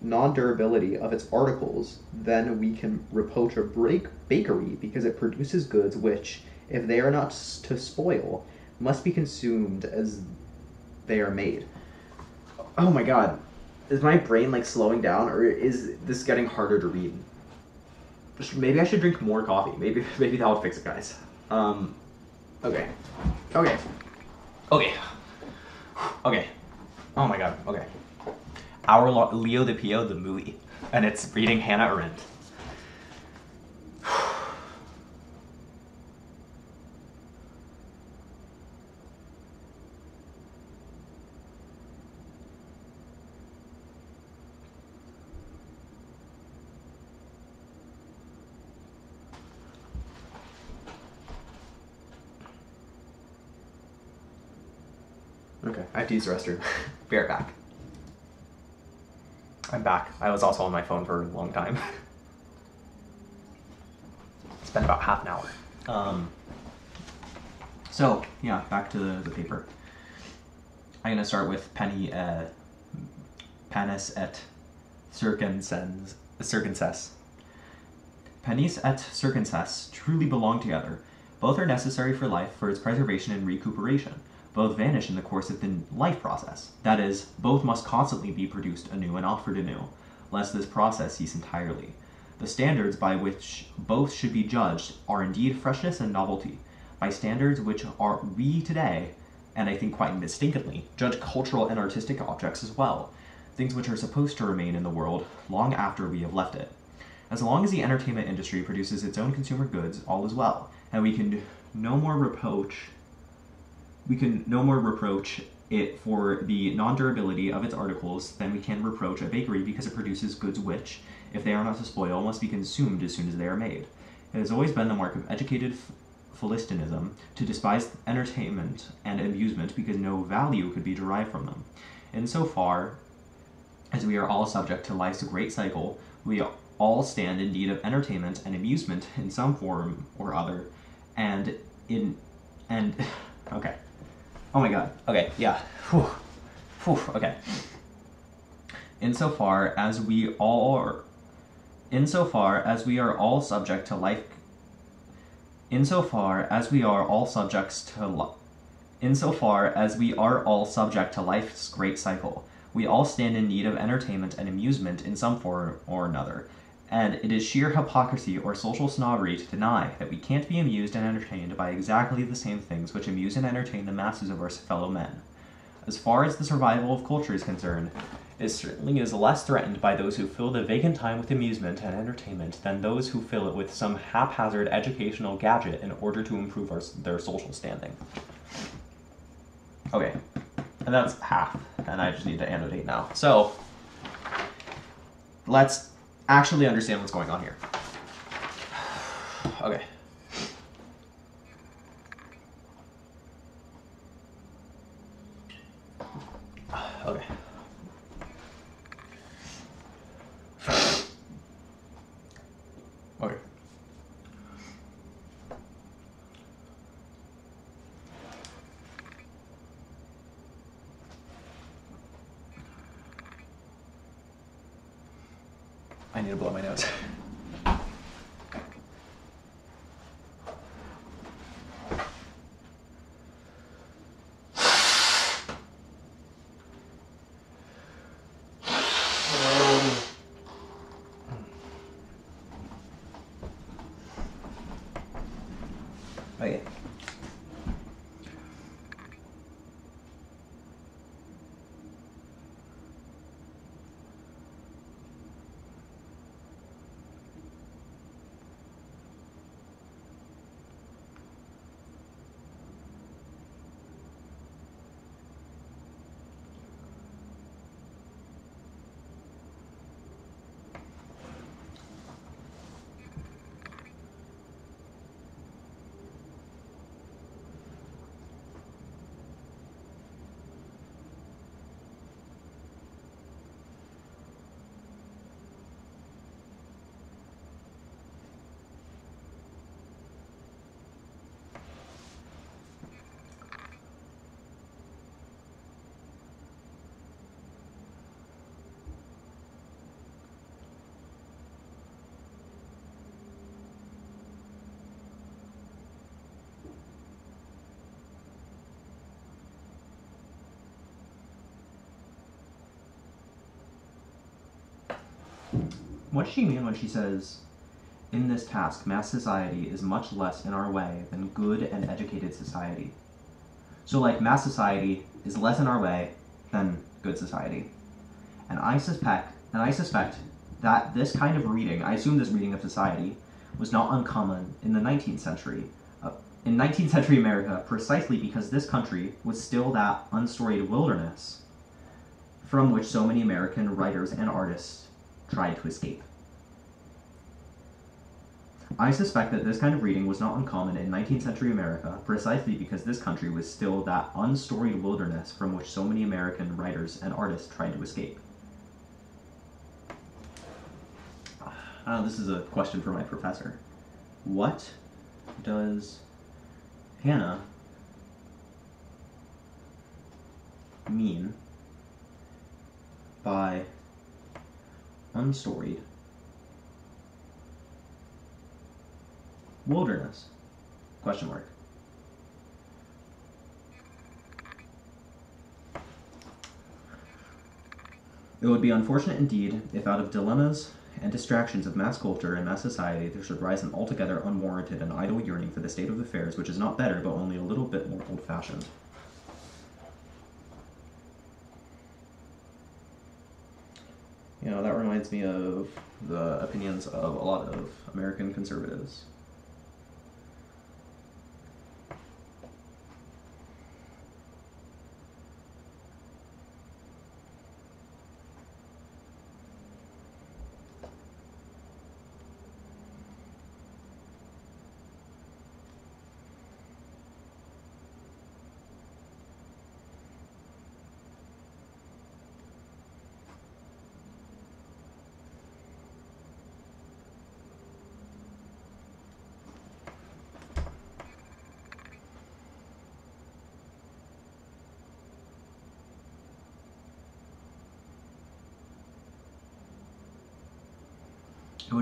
non-durability of its articles, then we can reproach a break bakery because it produces goods which, if they are not to spoil, must be consumed as they are made. Oh my god. Is my brain like slowing down or is this getting harder to read? Maybe I should drink more coffee. Maybe <laughs> maybe that will fix it, guys. Um okay. Okay. Okay. Okay. Oh my god. Okay. Our Leo the Peo the movie, and it's reading Hannah Arendt. <sighs> have to use the restroom. <laughs> Be right back. I'm back. I was also on my phone for a long time. <laughs> it's been about half an hour. Um, so, yeah, back to the, the paper. I'm going to start with Penny, uh, Panis et Circenses. Circenses. Panis et circenses truly belong together. Both are necessary for life for its preservation and recuperation both vanish in the course of the life process. That is, both must constantly be produced anew and offered anew, lest this process cease entirely. The standards by which both should be judged are indeed freshness and novelty. By standards which are we today, and I think quite mistakenly, judge cultural and artistic objects as well, things which are supposed to remain in the world long after we have left it. As long as the entertainment industry produces its own consumer goods, all is well, and we can no more reproach we can no more reproach it for the non-durability of its articles than we can reproach a bakery because it produces goods which, if they are not to spoil, must be consumed as soon as they are made. It has always been the mark of educated philistinism to despise entertainment and amusement because no value could be derived from them. In so far as we are all subject to life's great cycle, we all stand in need of entertainment and amusement in some form or other, and in and <laughs> okay. Oh my god. Okay, yeah. Whew. Whew. Okay. Insofar as we all are, insofar as we are all subject to life, insofar as we are all subjects to li- insofar as we are all subject to life's great cycle, we all stand in need of entertainment and amusement in some form or another, and it is sheer hypocrisy or social snobbery to deny that we can't be amused and entertained by exactly the same things which amuse and entertain the masses of our fellow men. As far as the survival of culture is concerned, it certainly is less threatened by those who fill the vacant time with amusement and entertainment than those who fill it with some haphazard educational gadget in order to improve our, their social standing. Okay, and that's half, and I just need to annotate now. So, let's actually understand what's going on here. <sighs> Okay. <sighs> Okay. Need to blow my nose. Okay. What does she mean when she says, in this task, mass society is much less in our way than good and educated society? So, like, mass society is less in our way than good society. And I suspect, and I suspect that this kind of reading, I assume this reading of society, was not uncommon in the 19th century. Uh, in 19th century America, precisely because this country was still that unstoried wilderness from which so many American writers and artists tried to escape. I suspect that this kind of reading was not uncommon in 19th century America precisely because this country was still that unstoried wilderness from which so many American writers and artists tried to escape. Uh, this is a question for my professor. What does Hannah mean by unstoried wilderness? Question mark. It would be unfortunate indeed if, out of dilemmas and distractions of mass culture and mass society, there should rise an altogether unwarranted and idle yearning for the state of affairs, which is not better, but only a little bit more old fashioned. You know, that reminds me of the opinions of a lot of American conservatives.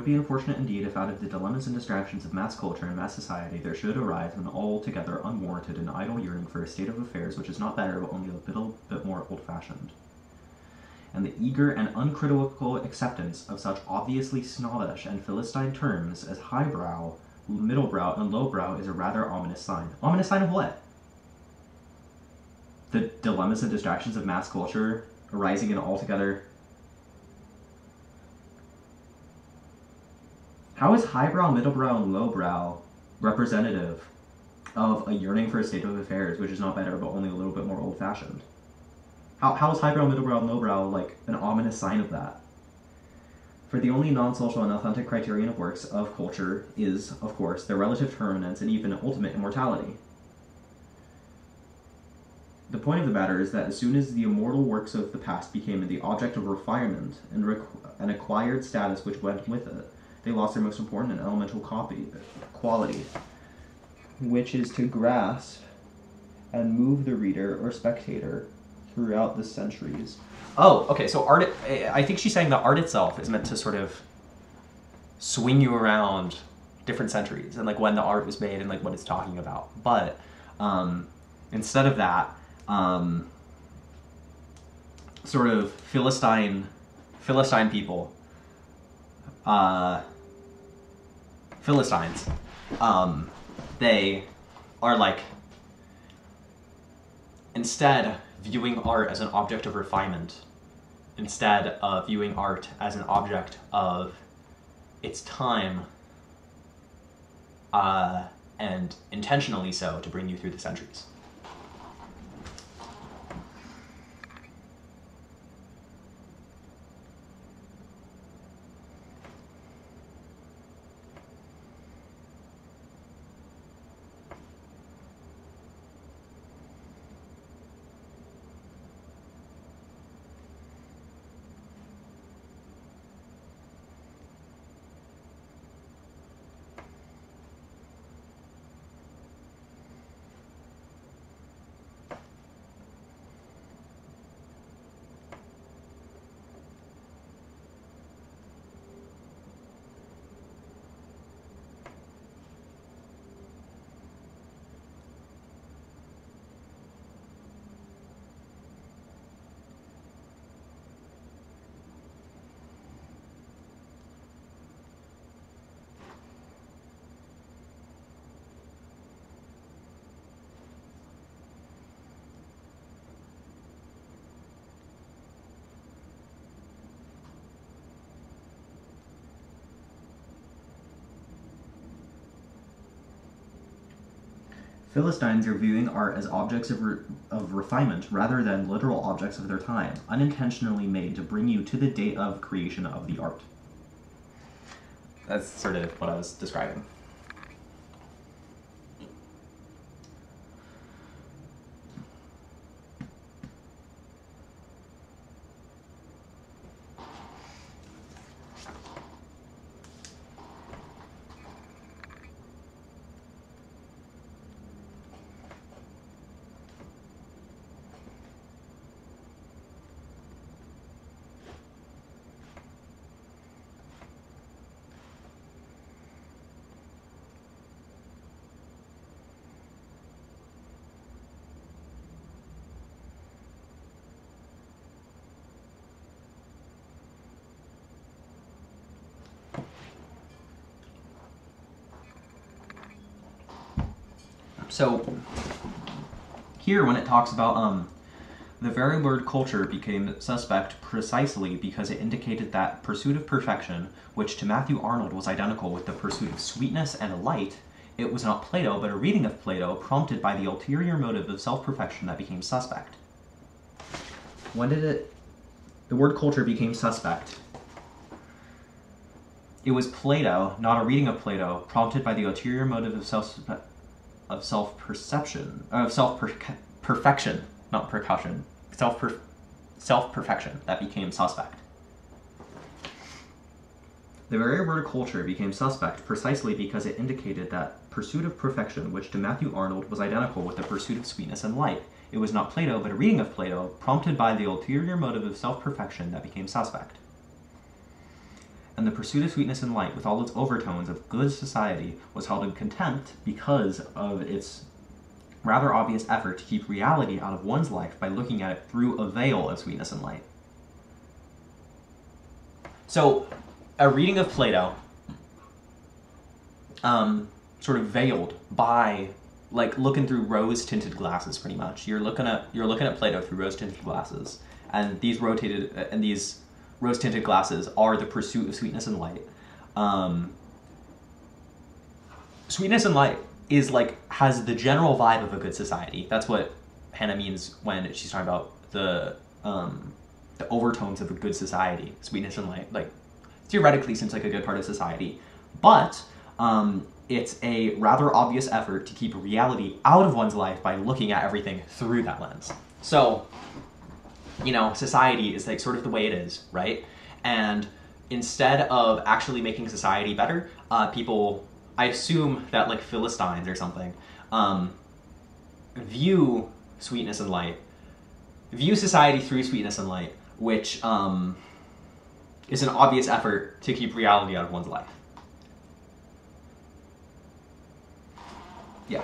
Would be unfortunate indeed if, out of the dilemmas and distractions of mass culture and mass society, there should arise an altogether unwarranted and idle yearning for a state of affairs which is not better, but only a little bit more old fashioned. And the eager and uncritical acceptance of such obviously snobbish and philistine terms as highbrow, middlebrow, and lowbrow is a rather ominous sign. Ominous sign of what? The dilemmas and distractions of mass culture arising in altogether How is highbrow, middlebrow, and lowbrow representative of a yearning for a state of affairs which is not better but only a little bit more old fashioned? How, how is highbrow, middlebrow, and lowbrow like an ominous sign of that? For the only non social and authentic criterion of works of culture is, of course, their relative permanence and even ultimate immortality. The point of the matter is that as soon as the immortal works of the past became the object of refinement and requ- an acquired status which went with it, they lost their most important and elemental copy, quality, which is to grasp and move the reader or spectator throughout the centuries. Oh, okay. So art. I think she's saying that art itself is meant to sort of swing you around different centuries and like when the art was made and like what it's talking about. But um, instead of that, um, sort of philistine philistine people uh, Philistines, um, they are like instead viewing art as an object of refinement instead of viewing art as an object of its time uh, and intentionally so to bring you through the centuries. Philistines are viewing art as objects of, re- of refinement rather than literal objects of their time, unintentionally made to bring you to the date of creation of the art. That's sort of what I was describing. So here, when it talks about um, the very word culture became suspect precisely because it indicated that pursuit of perfection, which to Matthew Arnold was identical with the pursuit of sweetness and light, it was not Plato, but a reading of Plato prompted by the ulterior motive of self perfection that became suspect. When did it. The word culture became suspect? It was Plato, not a reading of Plato, prompted by the ulterior motive of self of self perception, of self perfection, not self self perfection that became suspect. The very word culture became suspect precisely because it indicated that pursuit of perfection, which to Matthew Arnold was identical with the pursuit of sweetness and light. It was not Plato, but a reading of Plato, prompted by the ulterior motive of self perfection that became suspect and the pursuit of sweetness and light, with all its overtones of good society, was held in contempt because of its rather obvious effort to keep reality out of one's life by looking at it through a veil of sweetness and light. So, a reading of Plato, um, sort of veiled by like looking through rose tinted glasses pretty much you're looking at you're looking at plato through rose tinted glasses and these rotated and these rose tinted glasses are the pursuit of sweetness and light. Um, sweetness and light is like has the general vibe of a good society. That's what Hannah means when she's talking about the um, the overtones of a good society. Sweetness and light, like theoretically, seems like a good part of society, but um, it's a rather obvious effort to keep reality out of one's life by looking at everything through that lens. So you know, society is like sort of the way it is, right? And instead of actually making society better, uh, people, I assume that like Philistines or something, um, view sweetness and light, view society through sweetness and light, which um, is an obvious effort to keep reality out of one's life. Yeah.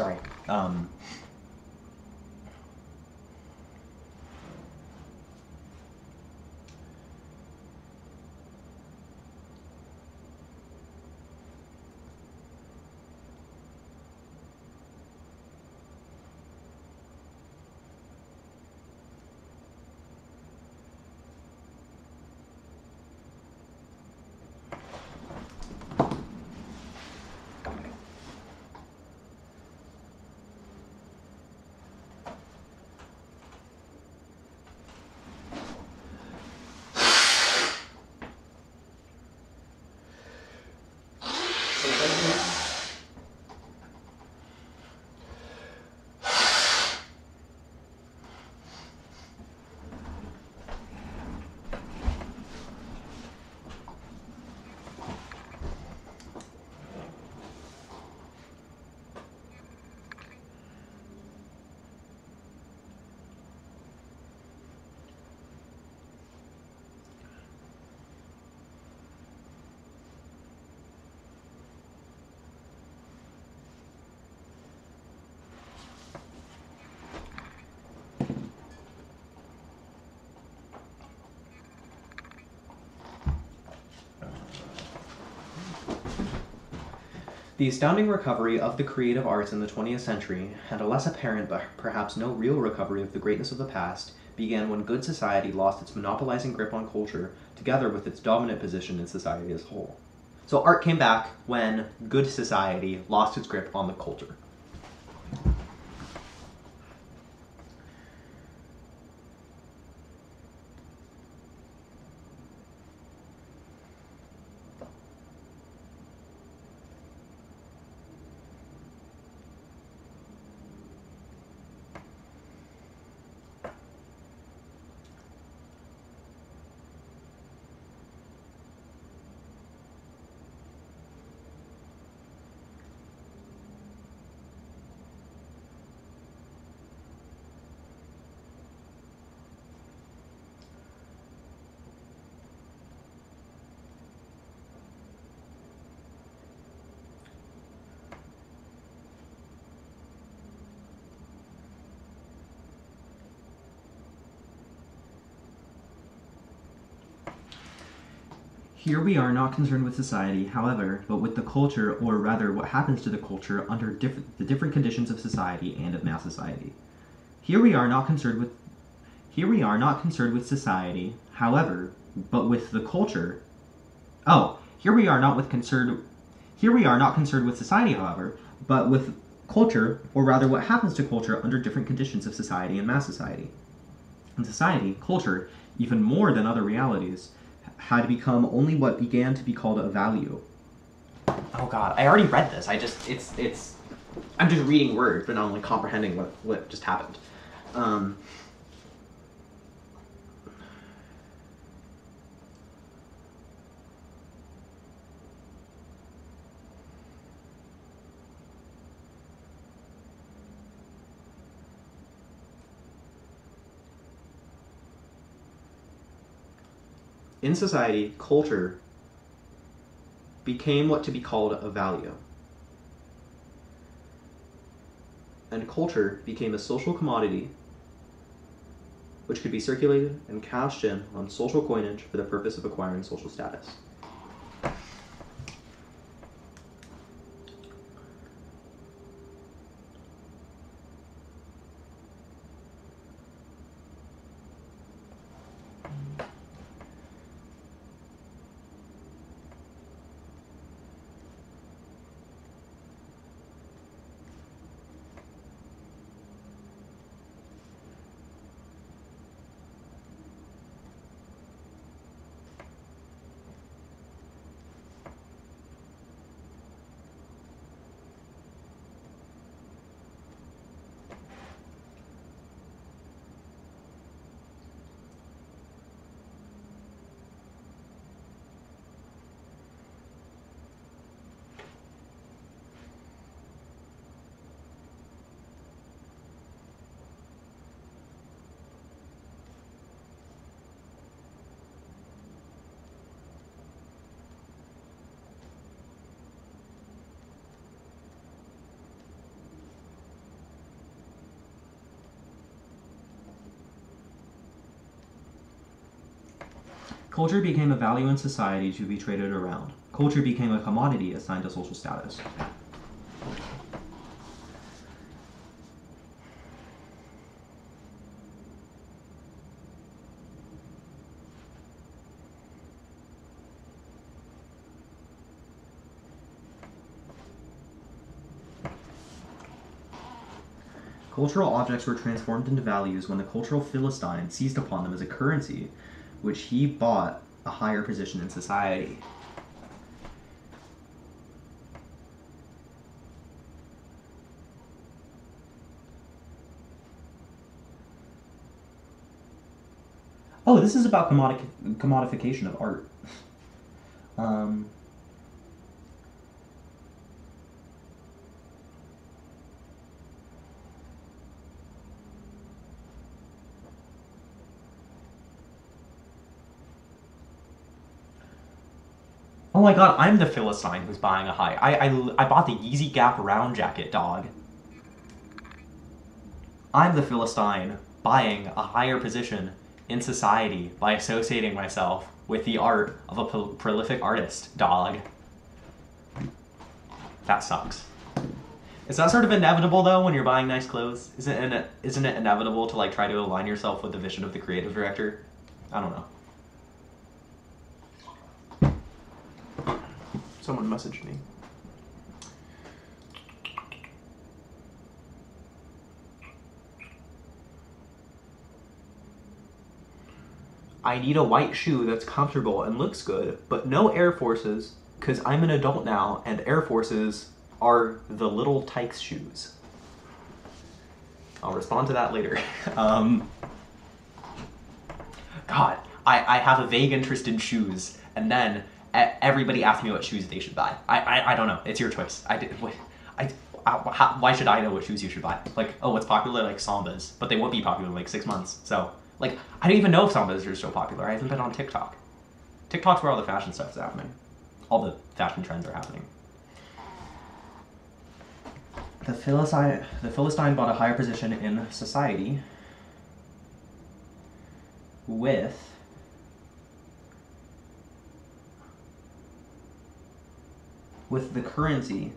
Sorry. Um, The astounding recovery of the creative arts in the 20th century, and a less apparent but perhaps no real recovery of the greatness of the past, began when good society lost its monopolizing grip on culture, together with its dominant position in society as a whole. So art came back when good society lost its grip on the culture. Here we are not concerned with society, however, but with the culture, or rather what happens to the culture under diff- the different conditions of society and of mass society. Here we are not concerned with here we are not concerned with society, however, but with the culture. Oh, here we are not with concerned here we are not concerned with society, however, but with culture, or rather what happens to culture under different conditions of society and mass society. In society, culture, even more than other realities, had become only what began to be called a value. Oh god, I already read this. I just it's it's I'm just reading words, but not like comprehending what what just happened. Um, in society, culture became what to be called a value. And culture became a social commodity which could be circulated and cashed in on social coinage for the purpose of acquiring social status. Culture became a value in society to be traded around. Culture became a commodity assigned to social status. Cultural objects were transformed into values when the cultural Philistine seized upon them as a currency, which he bought a higher position in society. Oh, this is about commodi- commodification of art. <laughs> Um, Oh my god, I'm the Philistine who's buying a high. I, I, I bought the Yeezy Gap round jacket, dog. I'm the Philistine buying a higher position in society by associating myself with the art of a pro- prolific artist, dog. That sucks. Is that sort of inevitable though when you're buying nice clothes? Isn't it, isn't it inevitable to like try to align yourself with the vision of the creative director? I don't know. Someone messaged me. I need a white shoe that's comfortable and looks good, but no Air Forces, because I'm an adult now, and Air Forces are the Little Tikes shoes. I'll respond to that later. <laughs> um, God, I, I have a vague interest in shoes, and then everybody asks me what shoes they should buy. I, I, I don't know. It's your choice. I, did- I, uh, I- how, why should I know what shoes you should buy? Like, oh, what's popular? Like Sambas, but they won't be popular in like six months. So, like, I don't even know if Sambas are still popular. I haven't been on TikTok. TikTok's where all the fashion stuff is happening. All the fashion trends are happening. The Philistine, the Philistine bought a higher position in society with with the currency.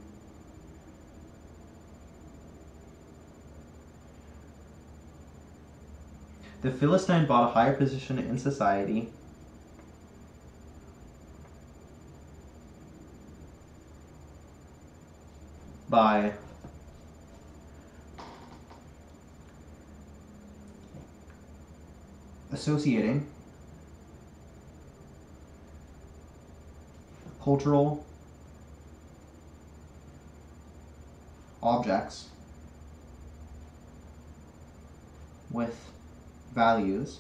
The Philistine bought a higher position in society. By associating cultural objects with values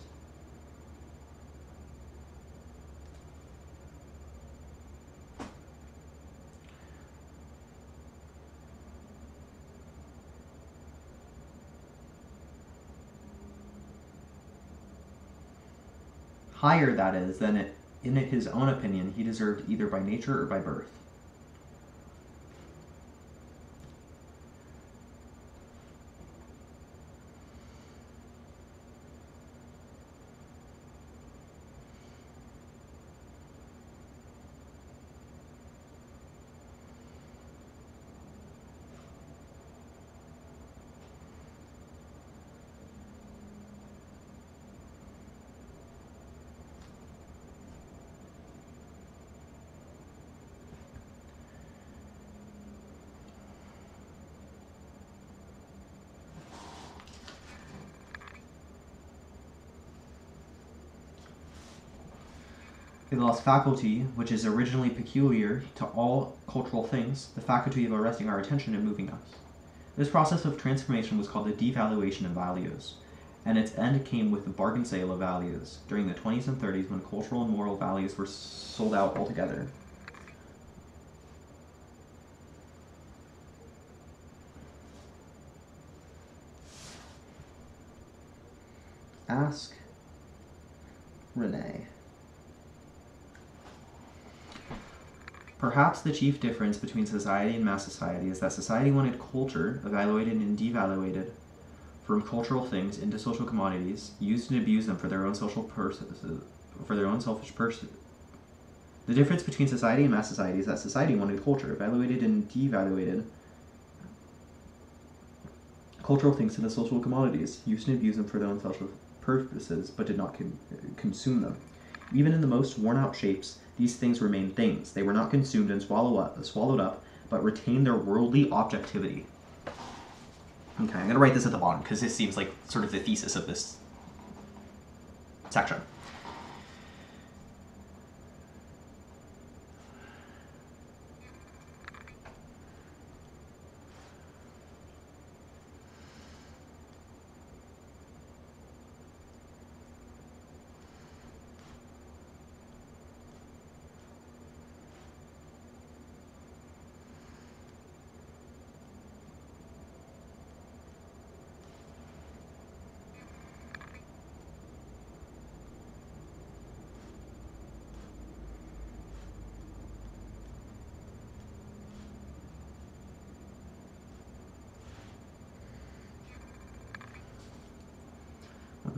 higher that is than it in his own opinion he deserved either by nature or by birth They lost faculty, which is originally peculiar to all cultural things, the faculty of arresting our attention and moving us. This process of transformation was called the devaluation of values, and its end came with the bargain sale of values during the 20s and 30s when cultural and moral values were sold out altogether. Ask Renee. Perhaps the chief difference between society and mass society is that society wanted culture, evaluated and devaluated from cultural things into social commodities, used and abused them for their own social purposes, for their own selfish person. The difference between society and mass society is that society wanted culture, evaluated and devaluated cultural things into social commodities, used and abused them for their own selfish purposes, but did not con- consume them. Even in the most worn out shapes, these things remain things. They were not consumed and swallow up, swallowed up, but retained their worldly objectivity. Okay, I'm going to write this at the bottom because this seems like sort of the thesis of this section.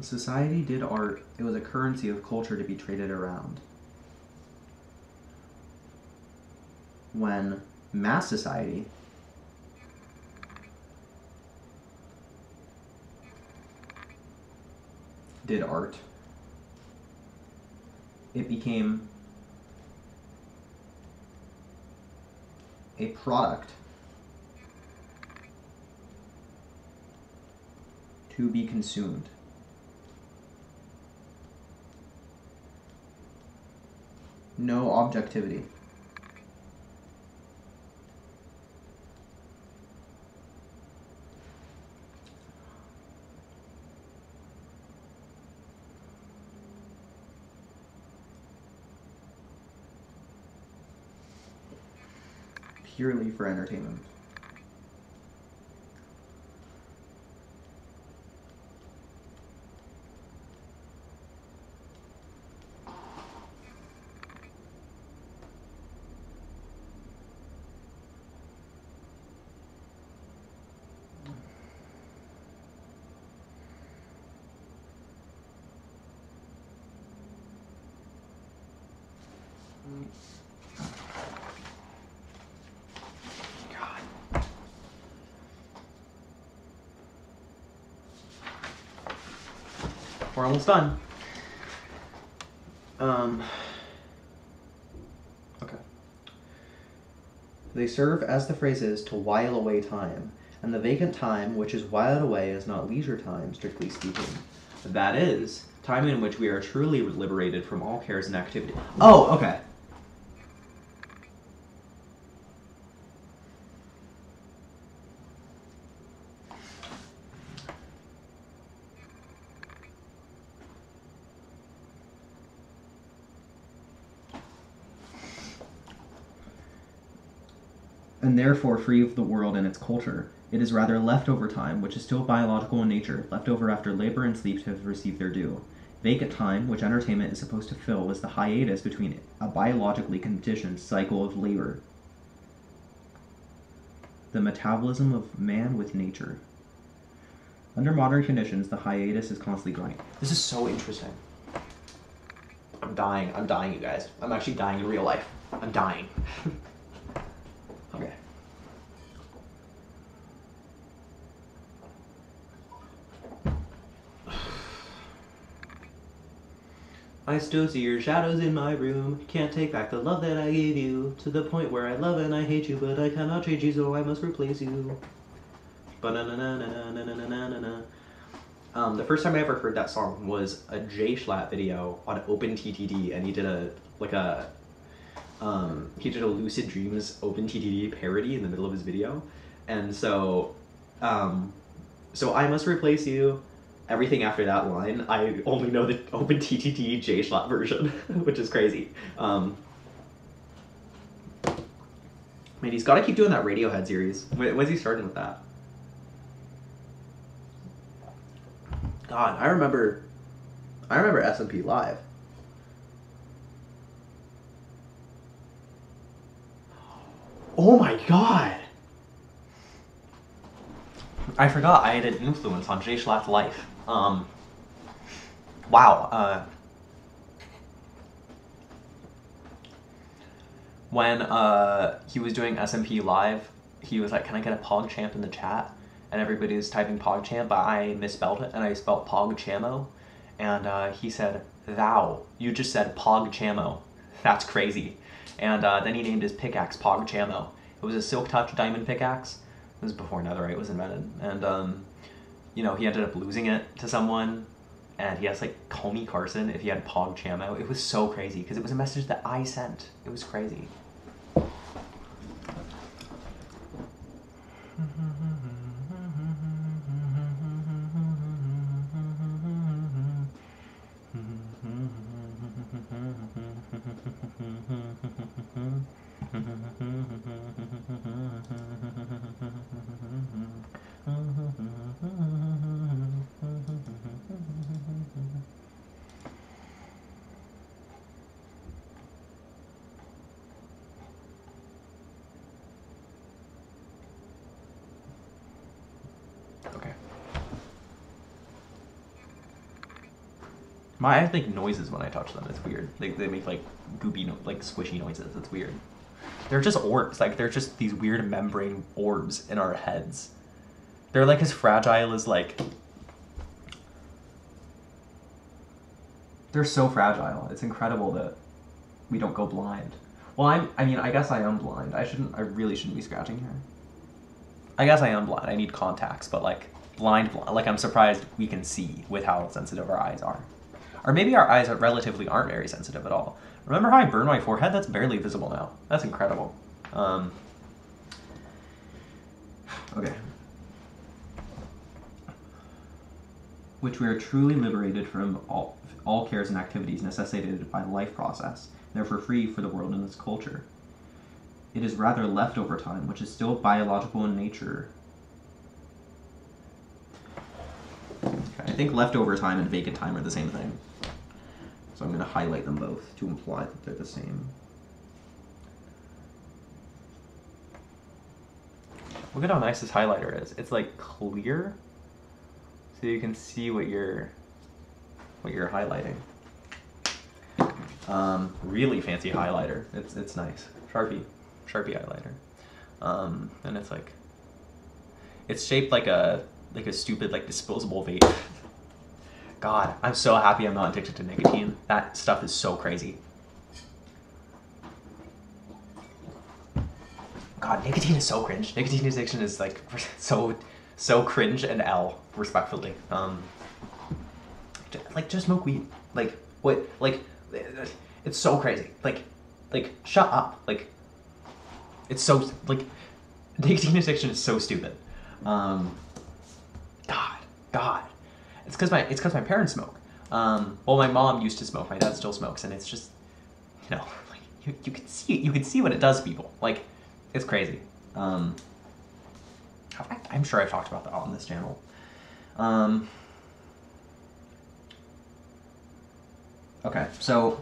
Society did art, it was a currency of culture to be traded around. When mass society did art, it became a product to be consumed. No objectivity. Purely for entertainment. We're almost done. Um. Okay. They serve, as the phrase is, to while away time, and the vacant time which is whiled away is not leisure time, strictly speaking. That is, time in which we are truly liberated from all cares and activity. Oh, okay. and therefore free of the world and its culture. It is rather leftover time, which is still biological in nature, left over after labor and sleep have received their due. Vacant time, which entertainment is supposed to fill, is the hiatus between a biologically conditioned cycle of labor, the metabolism of man with nature. Under modern conditions, the hiatus is constantly growing. This is so interesting. I'm dying. I'm dying, you guys. I'm actually dying in real life. I'm dying. <laughs> I still see your shadows in my room. Can't take back the love that I gave you. To the point where I love and I hate you, but I cannot change you, so I must replace you. Um, the first time I ever heard that song was a Jay Schlatt video on OpenTTD, and he did a like a um, he did a Lucid Dreams OpenTTD parody in the middle of his video, and so um, so I must replace you Everything after that line, I only know the OpenTTD Jay Schlatt version, <laughs> which is crazy. Um, man, he's got to keep doing that Radiohead series. When, when's he starting with that? God, I remember, I remember SMP Live. Oh my god! I forgot I had an influence on Jay Schlatt's life. Um, wow. Uh, when uh, he was doing SMP Live, he was like, Can I get a PogChamp in the chat? And everybody was typing PogChamp, but I misspelled it and I spelled PogChamo. And uh, he said, Thou, you just said PogChamo. That's crazy. And uh, then he named his pickaxe PogChamo. It was a Silk Touch diamond pickaxe. This was before Netherite was invented. And um, you know he ended up losing it to someone and he has like CallMeCarson if he had Pog Chamo. It was so crazy because it was a message that I sent. It was crazy. My eyes make noises when I touch them. It's weird. They, they make like goopy, no- like squishy noises. It's weird. They're just orbs. Like they're just these weird membrane orbs in our heads. They're like as fragile as like. They're so fragile. It's incredible that we don't go blind. Well, I'm. I mean, I guess I am blind. I shouldn't. I really shouldn't be scratching here. I guess I am blind. I need contacts, but like blind, blind, like I'm surprised we can see with how sensitive our eyes are. Or maybe our eyes are relatively aren't very sensitive at all. Remember how I burned my forehead? That's barely visible now. That's incredible. Um, okay. Which we are truly liberated from all, all cares and activities necessitated by the life process, therefore free for the world and its culture. It is rather leftover time, which is still biological in nature. I think leftover time and vacant time are the same thing. So I'm going to highlight them both to imply that they're the same. Look at how nice this highlighter is. It's like clear, so you can see what you're what you're highlighting. Um, really fancy highlighter. It's it's nice. Sharpie, Sharpie highlighter. Um, and it's like it's shaped like a like a stupid like disposable vape. God, I'm so happy I'm not addicted to nicotine. That stuff is so crazy. God, nicotine is so cringe. Nicotine addiction is like <laughs> so so cringe and L respectfully. Um, like just smoke weed. Like what? Like it's so crazy. Like like shut up. Like it's so like nicotine addiction is so stupid. Um, God, God, it's because my it's because my parents smoke. Um, well, my mom used to smoke. My dad still smokes, and it's just you know <laughs> like you, you can see you can see what it does people. Like it's crazy. Um, I, I'm sure I've talked about that on this channel. Um, okay, so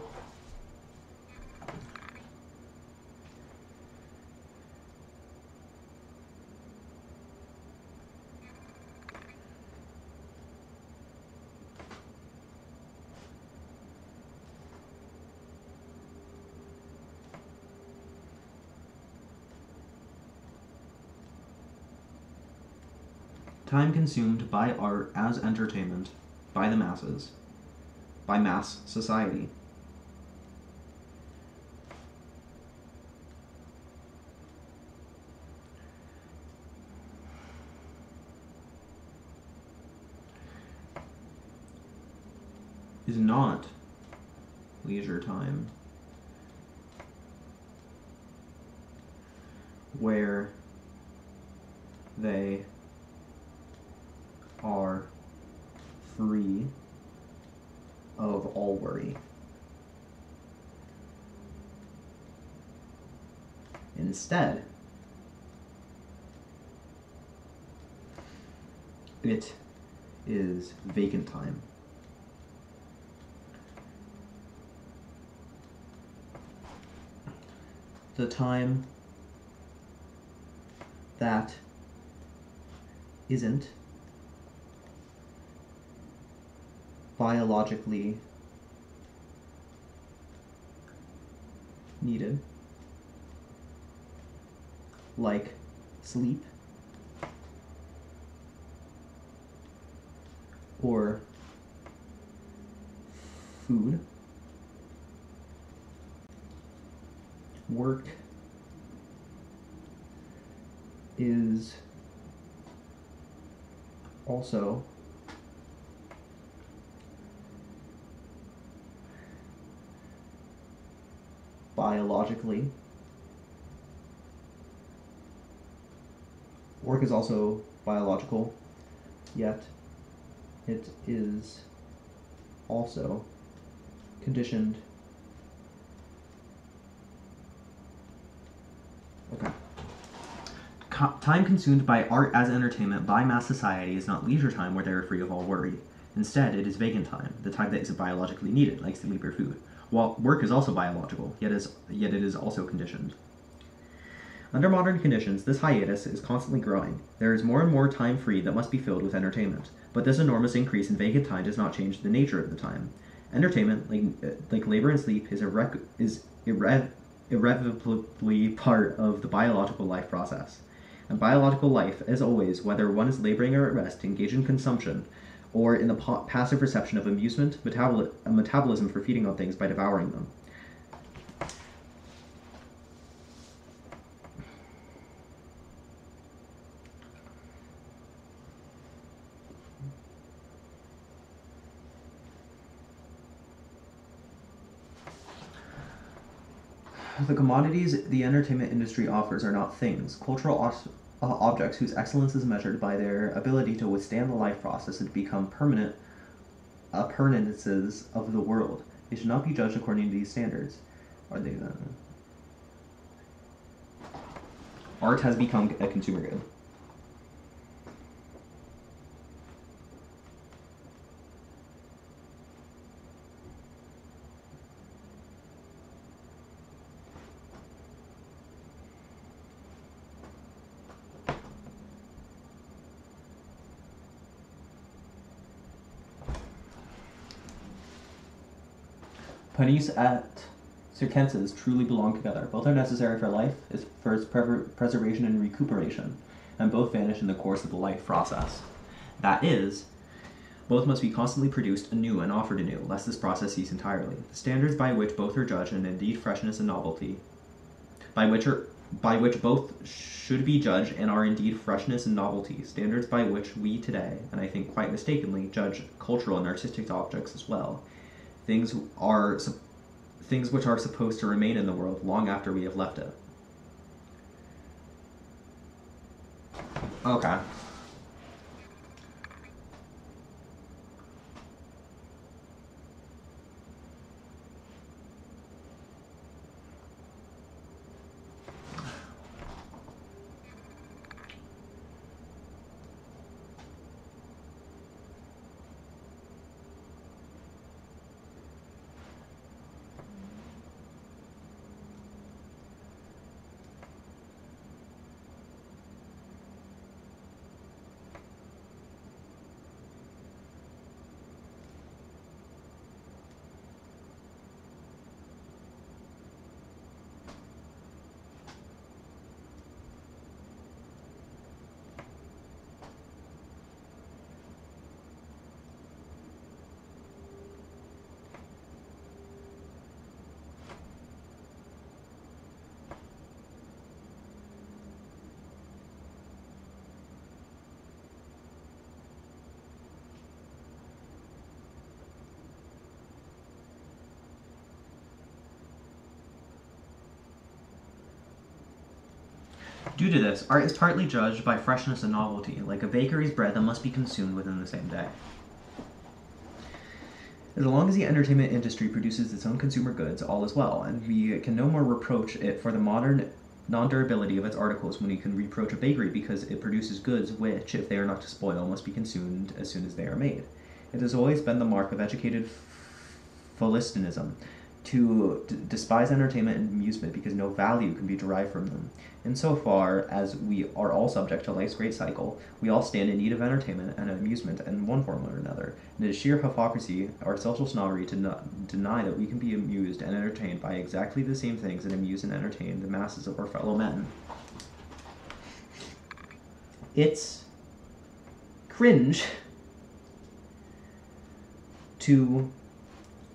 Time consumed by art as entertainment, by the masses, by mass society. Is not leisure time where they are free of all worry. Instead, it is vacant time. The time that isn't biologically needed like sleep. Or food, work is also biologically work is also biological yet it is also conditioned. Okay. Co- time consumed by art as entertainment by mass society is not leisure time where they are free of all worry. Instead it is vacant time the time that isn't biologically needed like sleep or food. While work is also biological yet is yet it is also conditioned under modern conditions, this hiatus is constantly growing. There is more and more time free that must be filled with entertainment, but this enormous increase in vacant time does not change the nature of the time. Entertainment, like, uh, like labor and sleep, is, irrec- is irre- irrevocably part of the biological life process. And biological life, as always, whether one is laboring or at rest, engaged in consumption, or in the pa- passive reception of amusement, metaboli- a metabolism for feeding on things by devouring them. The commodities the entertainment industry offers are not things, cultural os- uh, objects whose excellence is measured by their ability to withstand the life process and become permanent appurtenances of the world. They should not be judged according to these standards. Are they then? Art has become a consumer good. Panis et circenses truly belong together. Both are necessary for life, for its prever- preservation and recuperation, and both vanish in the course of the life process. That is, both must be constantly produced anew and offered anew, lest this process cease entirely. The standards by which both are judged, and indeed freshness and novelty, by which are by which both should be judged and are indeed freshness and novelty, standards by which we today, and I think quite mistakenly, judge cultural and artistic objects as well. Things are things which are supposed to remain in the world long after we have left it. Okay. Due to this, art is partly judged by freshness and novelty, like a bakery's bread that must be consumed within the same day. As long as the entertainment industry produces its own consumer goods, all is well, and we can no more reproach it for the modern non durability of its articles when we can reproach a bakery because it produces goods which, if they are not to spoil, must be consumed as soon as they are made. It has always been the mark of educated philistinism to d- despise entertainment and amusement because no value can be derived from them. Insofar as we are all subject to life's great cycle, we all stand in need of entertainment and amusement in one form or another. And it is sheer hypocrisy or social snobbery to deny that we can be amused and entertained by exactly the same things that amuse and entertain the masses of our fellow men. it's cringe to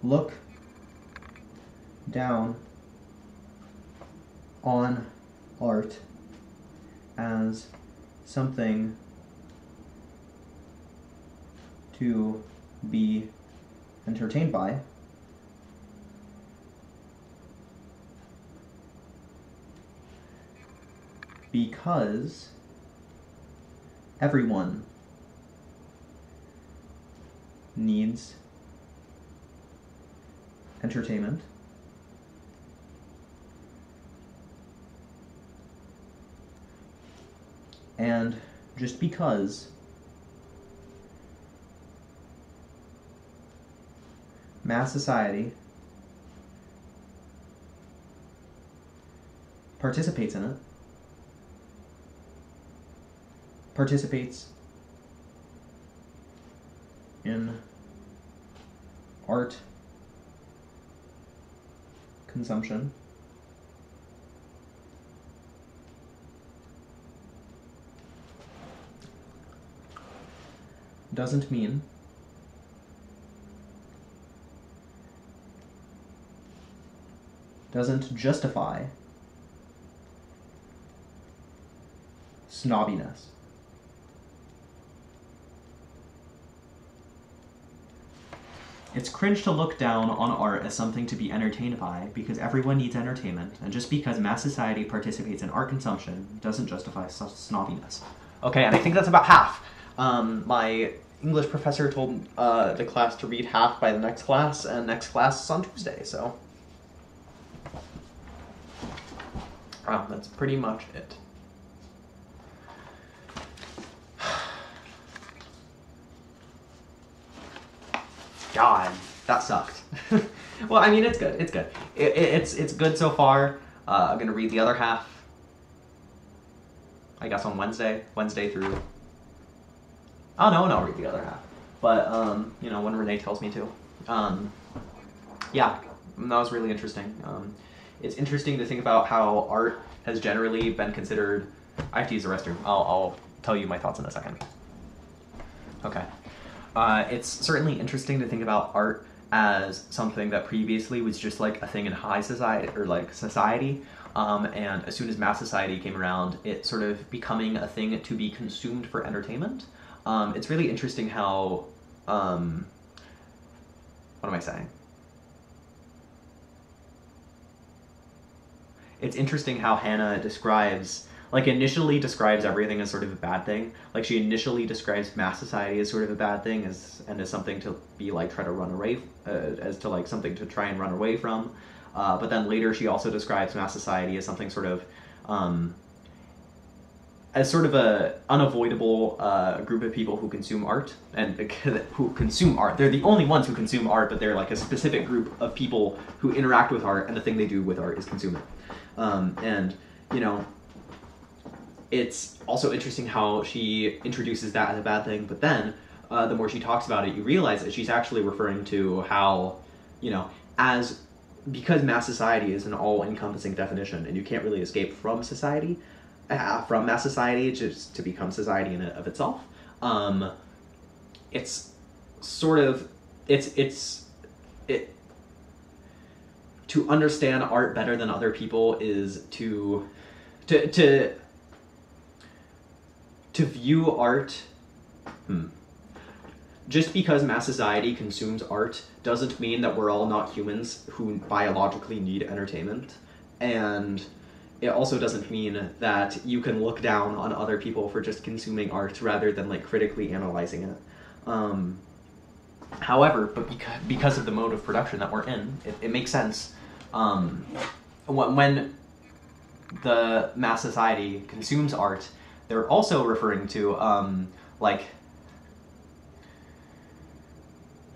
look down on art as something to be entertained by. Because everyone needs entertainment. And just because mass society participates in it, participates in art consumption. Doesn't mean doesn't justify snobbiness. It's cringe to look down on art as something to be entertained by because everyone needs entertainment, and just because mass society participates in art consumption doesn't justify snobbiness. Okay, and I think that's about half. Um, my English professor told uh, the class to read half by the next class, and next class is on Tuesday, so. Wow, that's pretty much it. <sighs> God, that sucked. <laughs> well, I mean, it's good. It's good. It, it, it's it's good so far. Uh, I'm gonna read the other half. I guess on Wednesday, Wednesday through. Oh no, and I'll read the other half. But um, you know, when Renee tells me to. Um, yeah, that was really interesting. Um, it's interesting to think about how art has generally been considered. I have to use the restroom. I'll, I'll tell you my thoughts in a second. Okay. Uh, it's certainly interesting to think about art as something that previously was just like a thing in high society or like society. Um, and as soon as mass society came around, it sort of becoming a thing to be consumed for entertainment. Um, it's really interesting how. Um, what am I saying? It's interesting how Hannah describes like initially describes everything as sort of a bad thing. Like she initially describes mass society as sort of a bad thing, as and as something to be like try to run away, uh, as to like something to try and run away from. Uh, but then later she also describes mass society as something sort of um, as sort of a unavoidable uh, group of people who consume art and <laughs> who consume art. They're the only ones who consume art, but they're like a specific group of people who interact with art, and the thing they do with art is consume it. Um, and you know, it's also interesting how she introduces that as a bad thing, but then uh, the more she talks about it, you realize that she's actually referring to how, you know, as because mass society is an all-encompassing definition, and you can't really escape from society, uh, from mass society just to become society in of itself. Um, it's sort of it's it's it to understand art better than other people is to to to to view art hmm, just because mass society consumes art doesn't mean that we're all not humans who biologically need entertainment and it also doesn't mean that you can look down on other people for just consuming art rather than like critically analyzing it um, however but because, because of the mode of production that we're in it, it makes sense um, when, the mass society consumes art they're also referring to um, like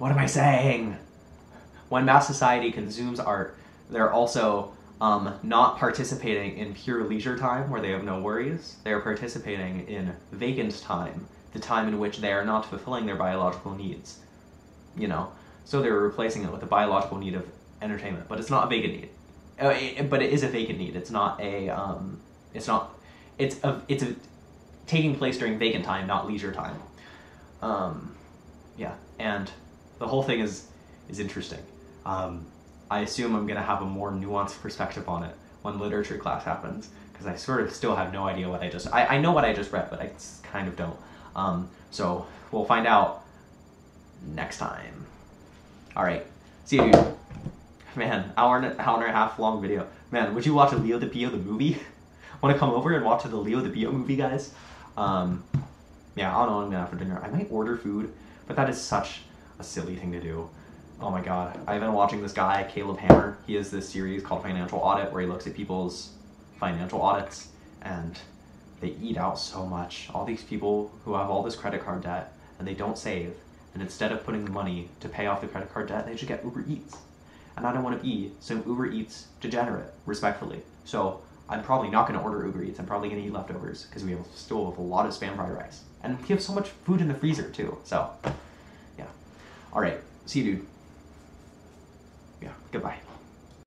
what am I saying? When mass society consumes art, they're also um, not participating in pure leisure time where they have no worries. They are participating in vacant time, the time in which they are not fulfilling their biological needs. You know, so they're replacing it with a biological need of entertainment, but it's not a vacant need. Uh, it, but it is a vacant need. It's not a. Um, it's not. It's a. It's a taking place during vacant time, not leisure time. Um, yeah, and the whole thing is is interesting. Um, I assume I'm gonna have a more nuanced perspective on it when literature class happens because I sort of still have no idea what I just I, I know what I just read, but I kind of don't. Um, so we'll find out next time. All right, see you. Man, hour and hour and a half long video. Man, would you watch a Leo the Peo the movie? <laughs> Want to come over and watch the Leo the Peo movie, guys? Um, yeah, I don't know what I'm gonna have for dinner. I might order food, but that is such a silly thing to do. Oh my god, I've been watching this guy, Caleb Hammer. He has this series called Financial Audit where he looks at people's financial audits and they eat out so much. All these people who have all this credit card debt and they don't save, and instead of putting the money to pay off the credit card debt, they just get Uber Eats. And I don't want to be some Uber Eats degenerate, respectfully. So I'm probably not going to order Uber Eats. I'm probably going to eat leftovers because we have still have a lot of spam fried rice, and we have so much food in the freezer too. So, yeah. All right. See you, dude. Goodbye.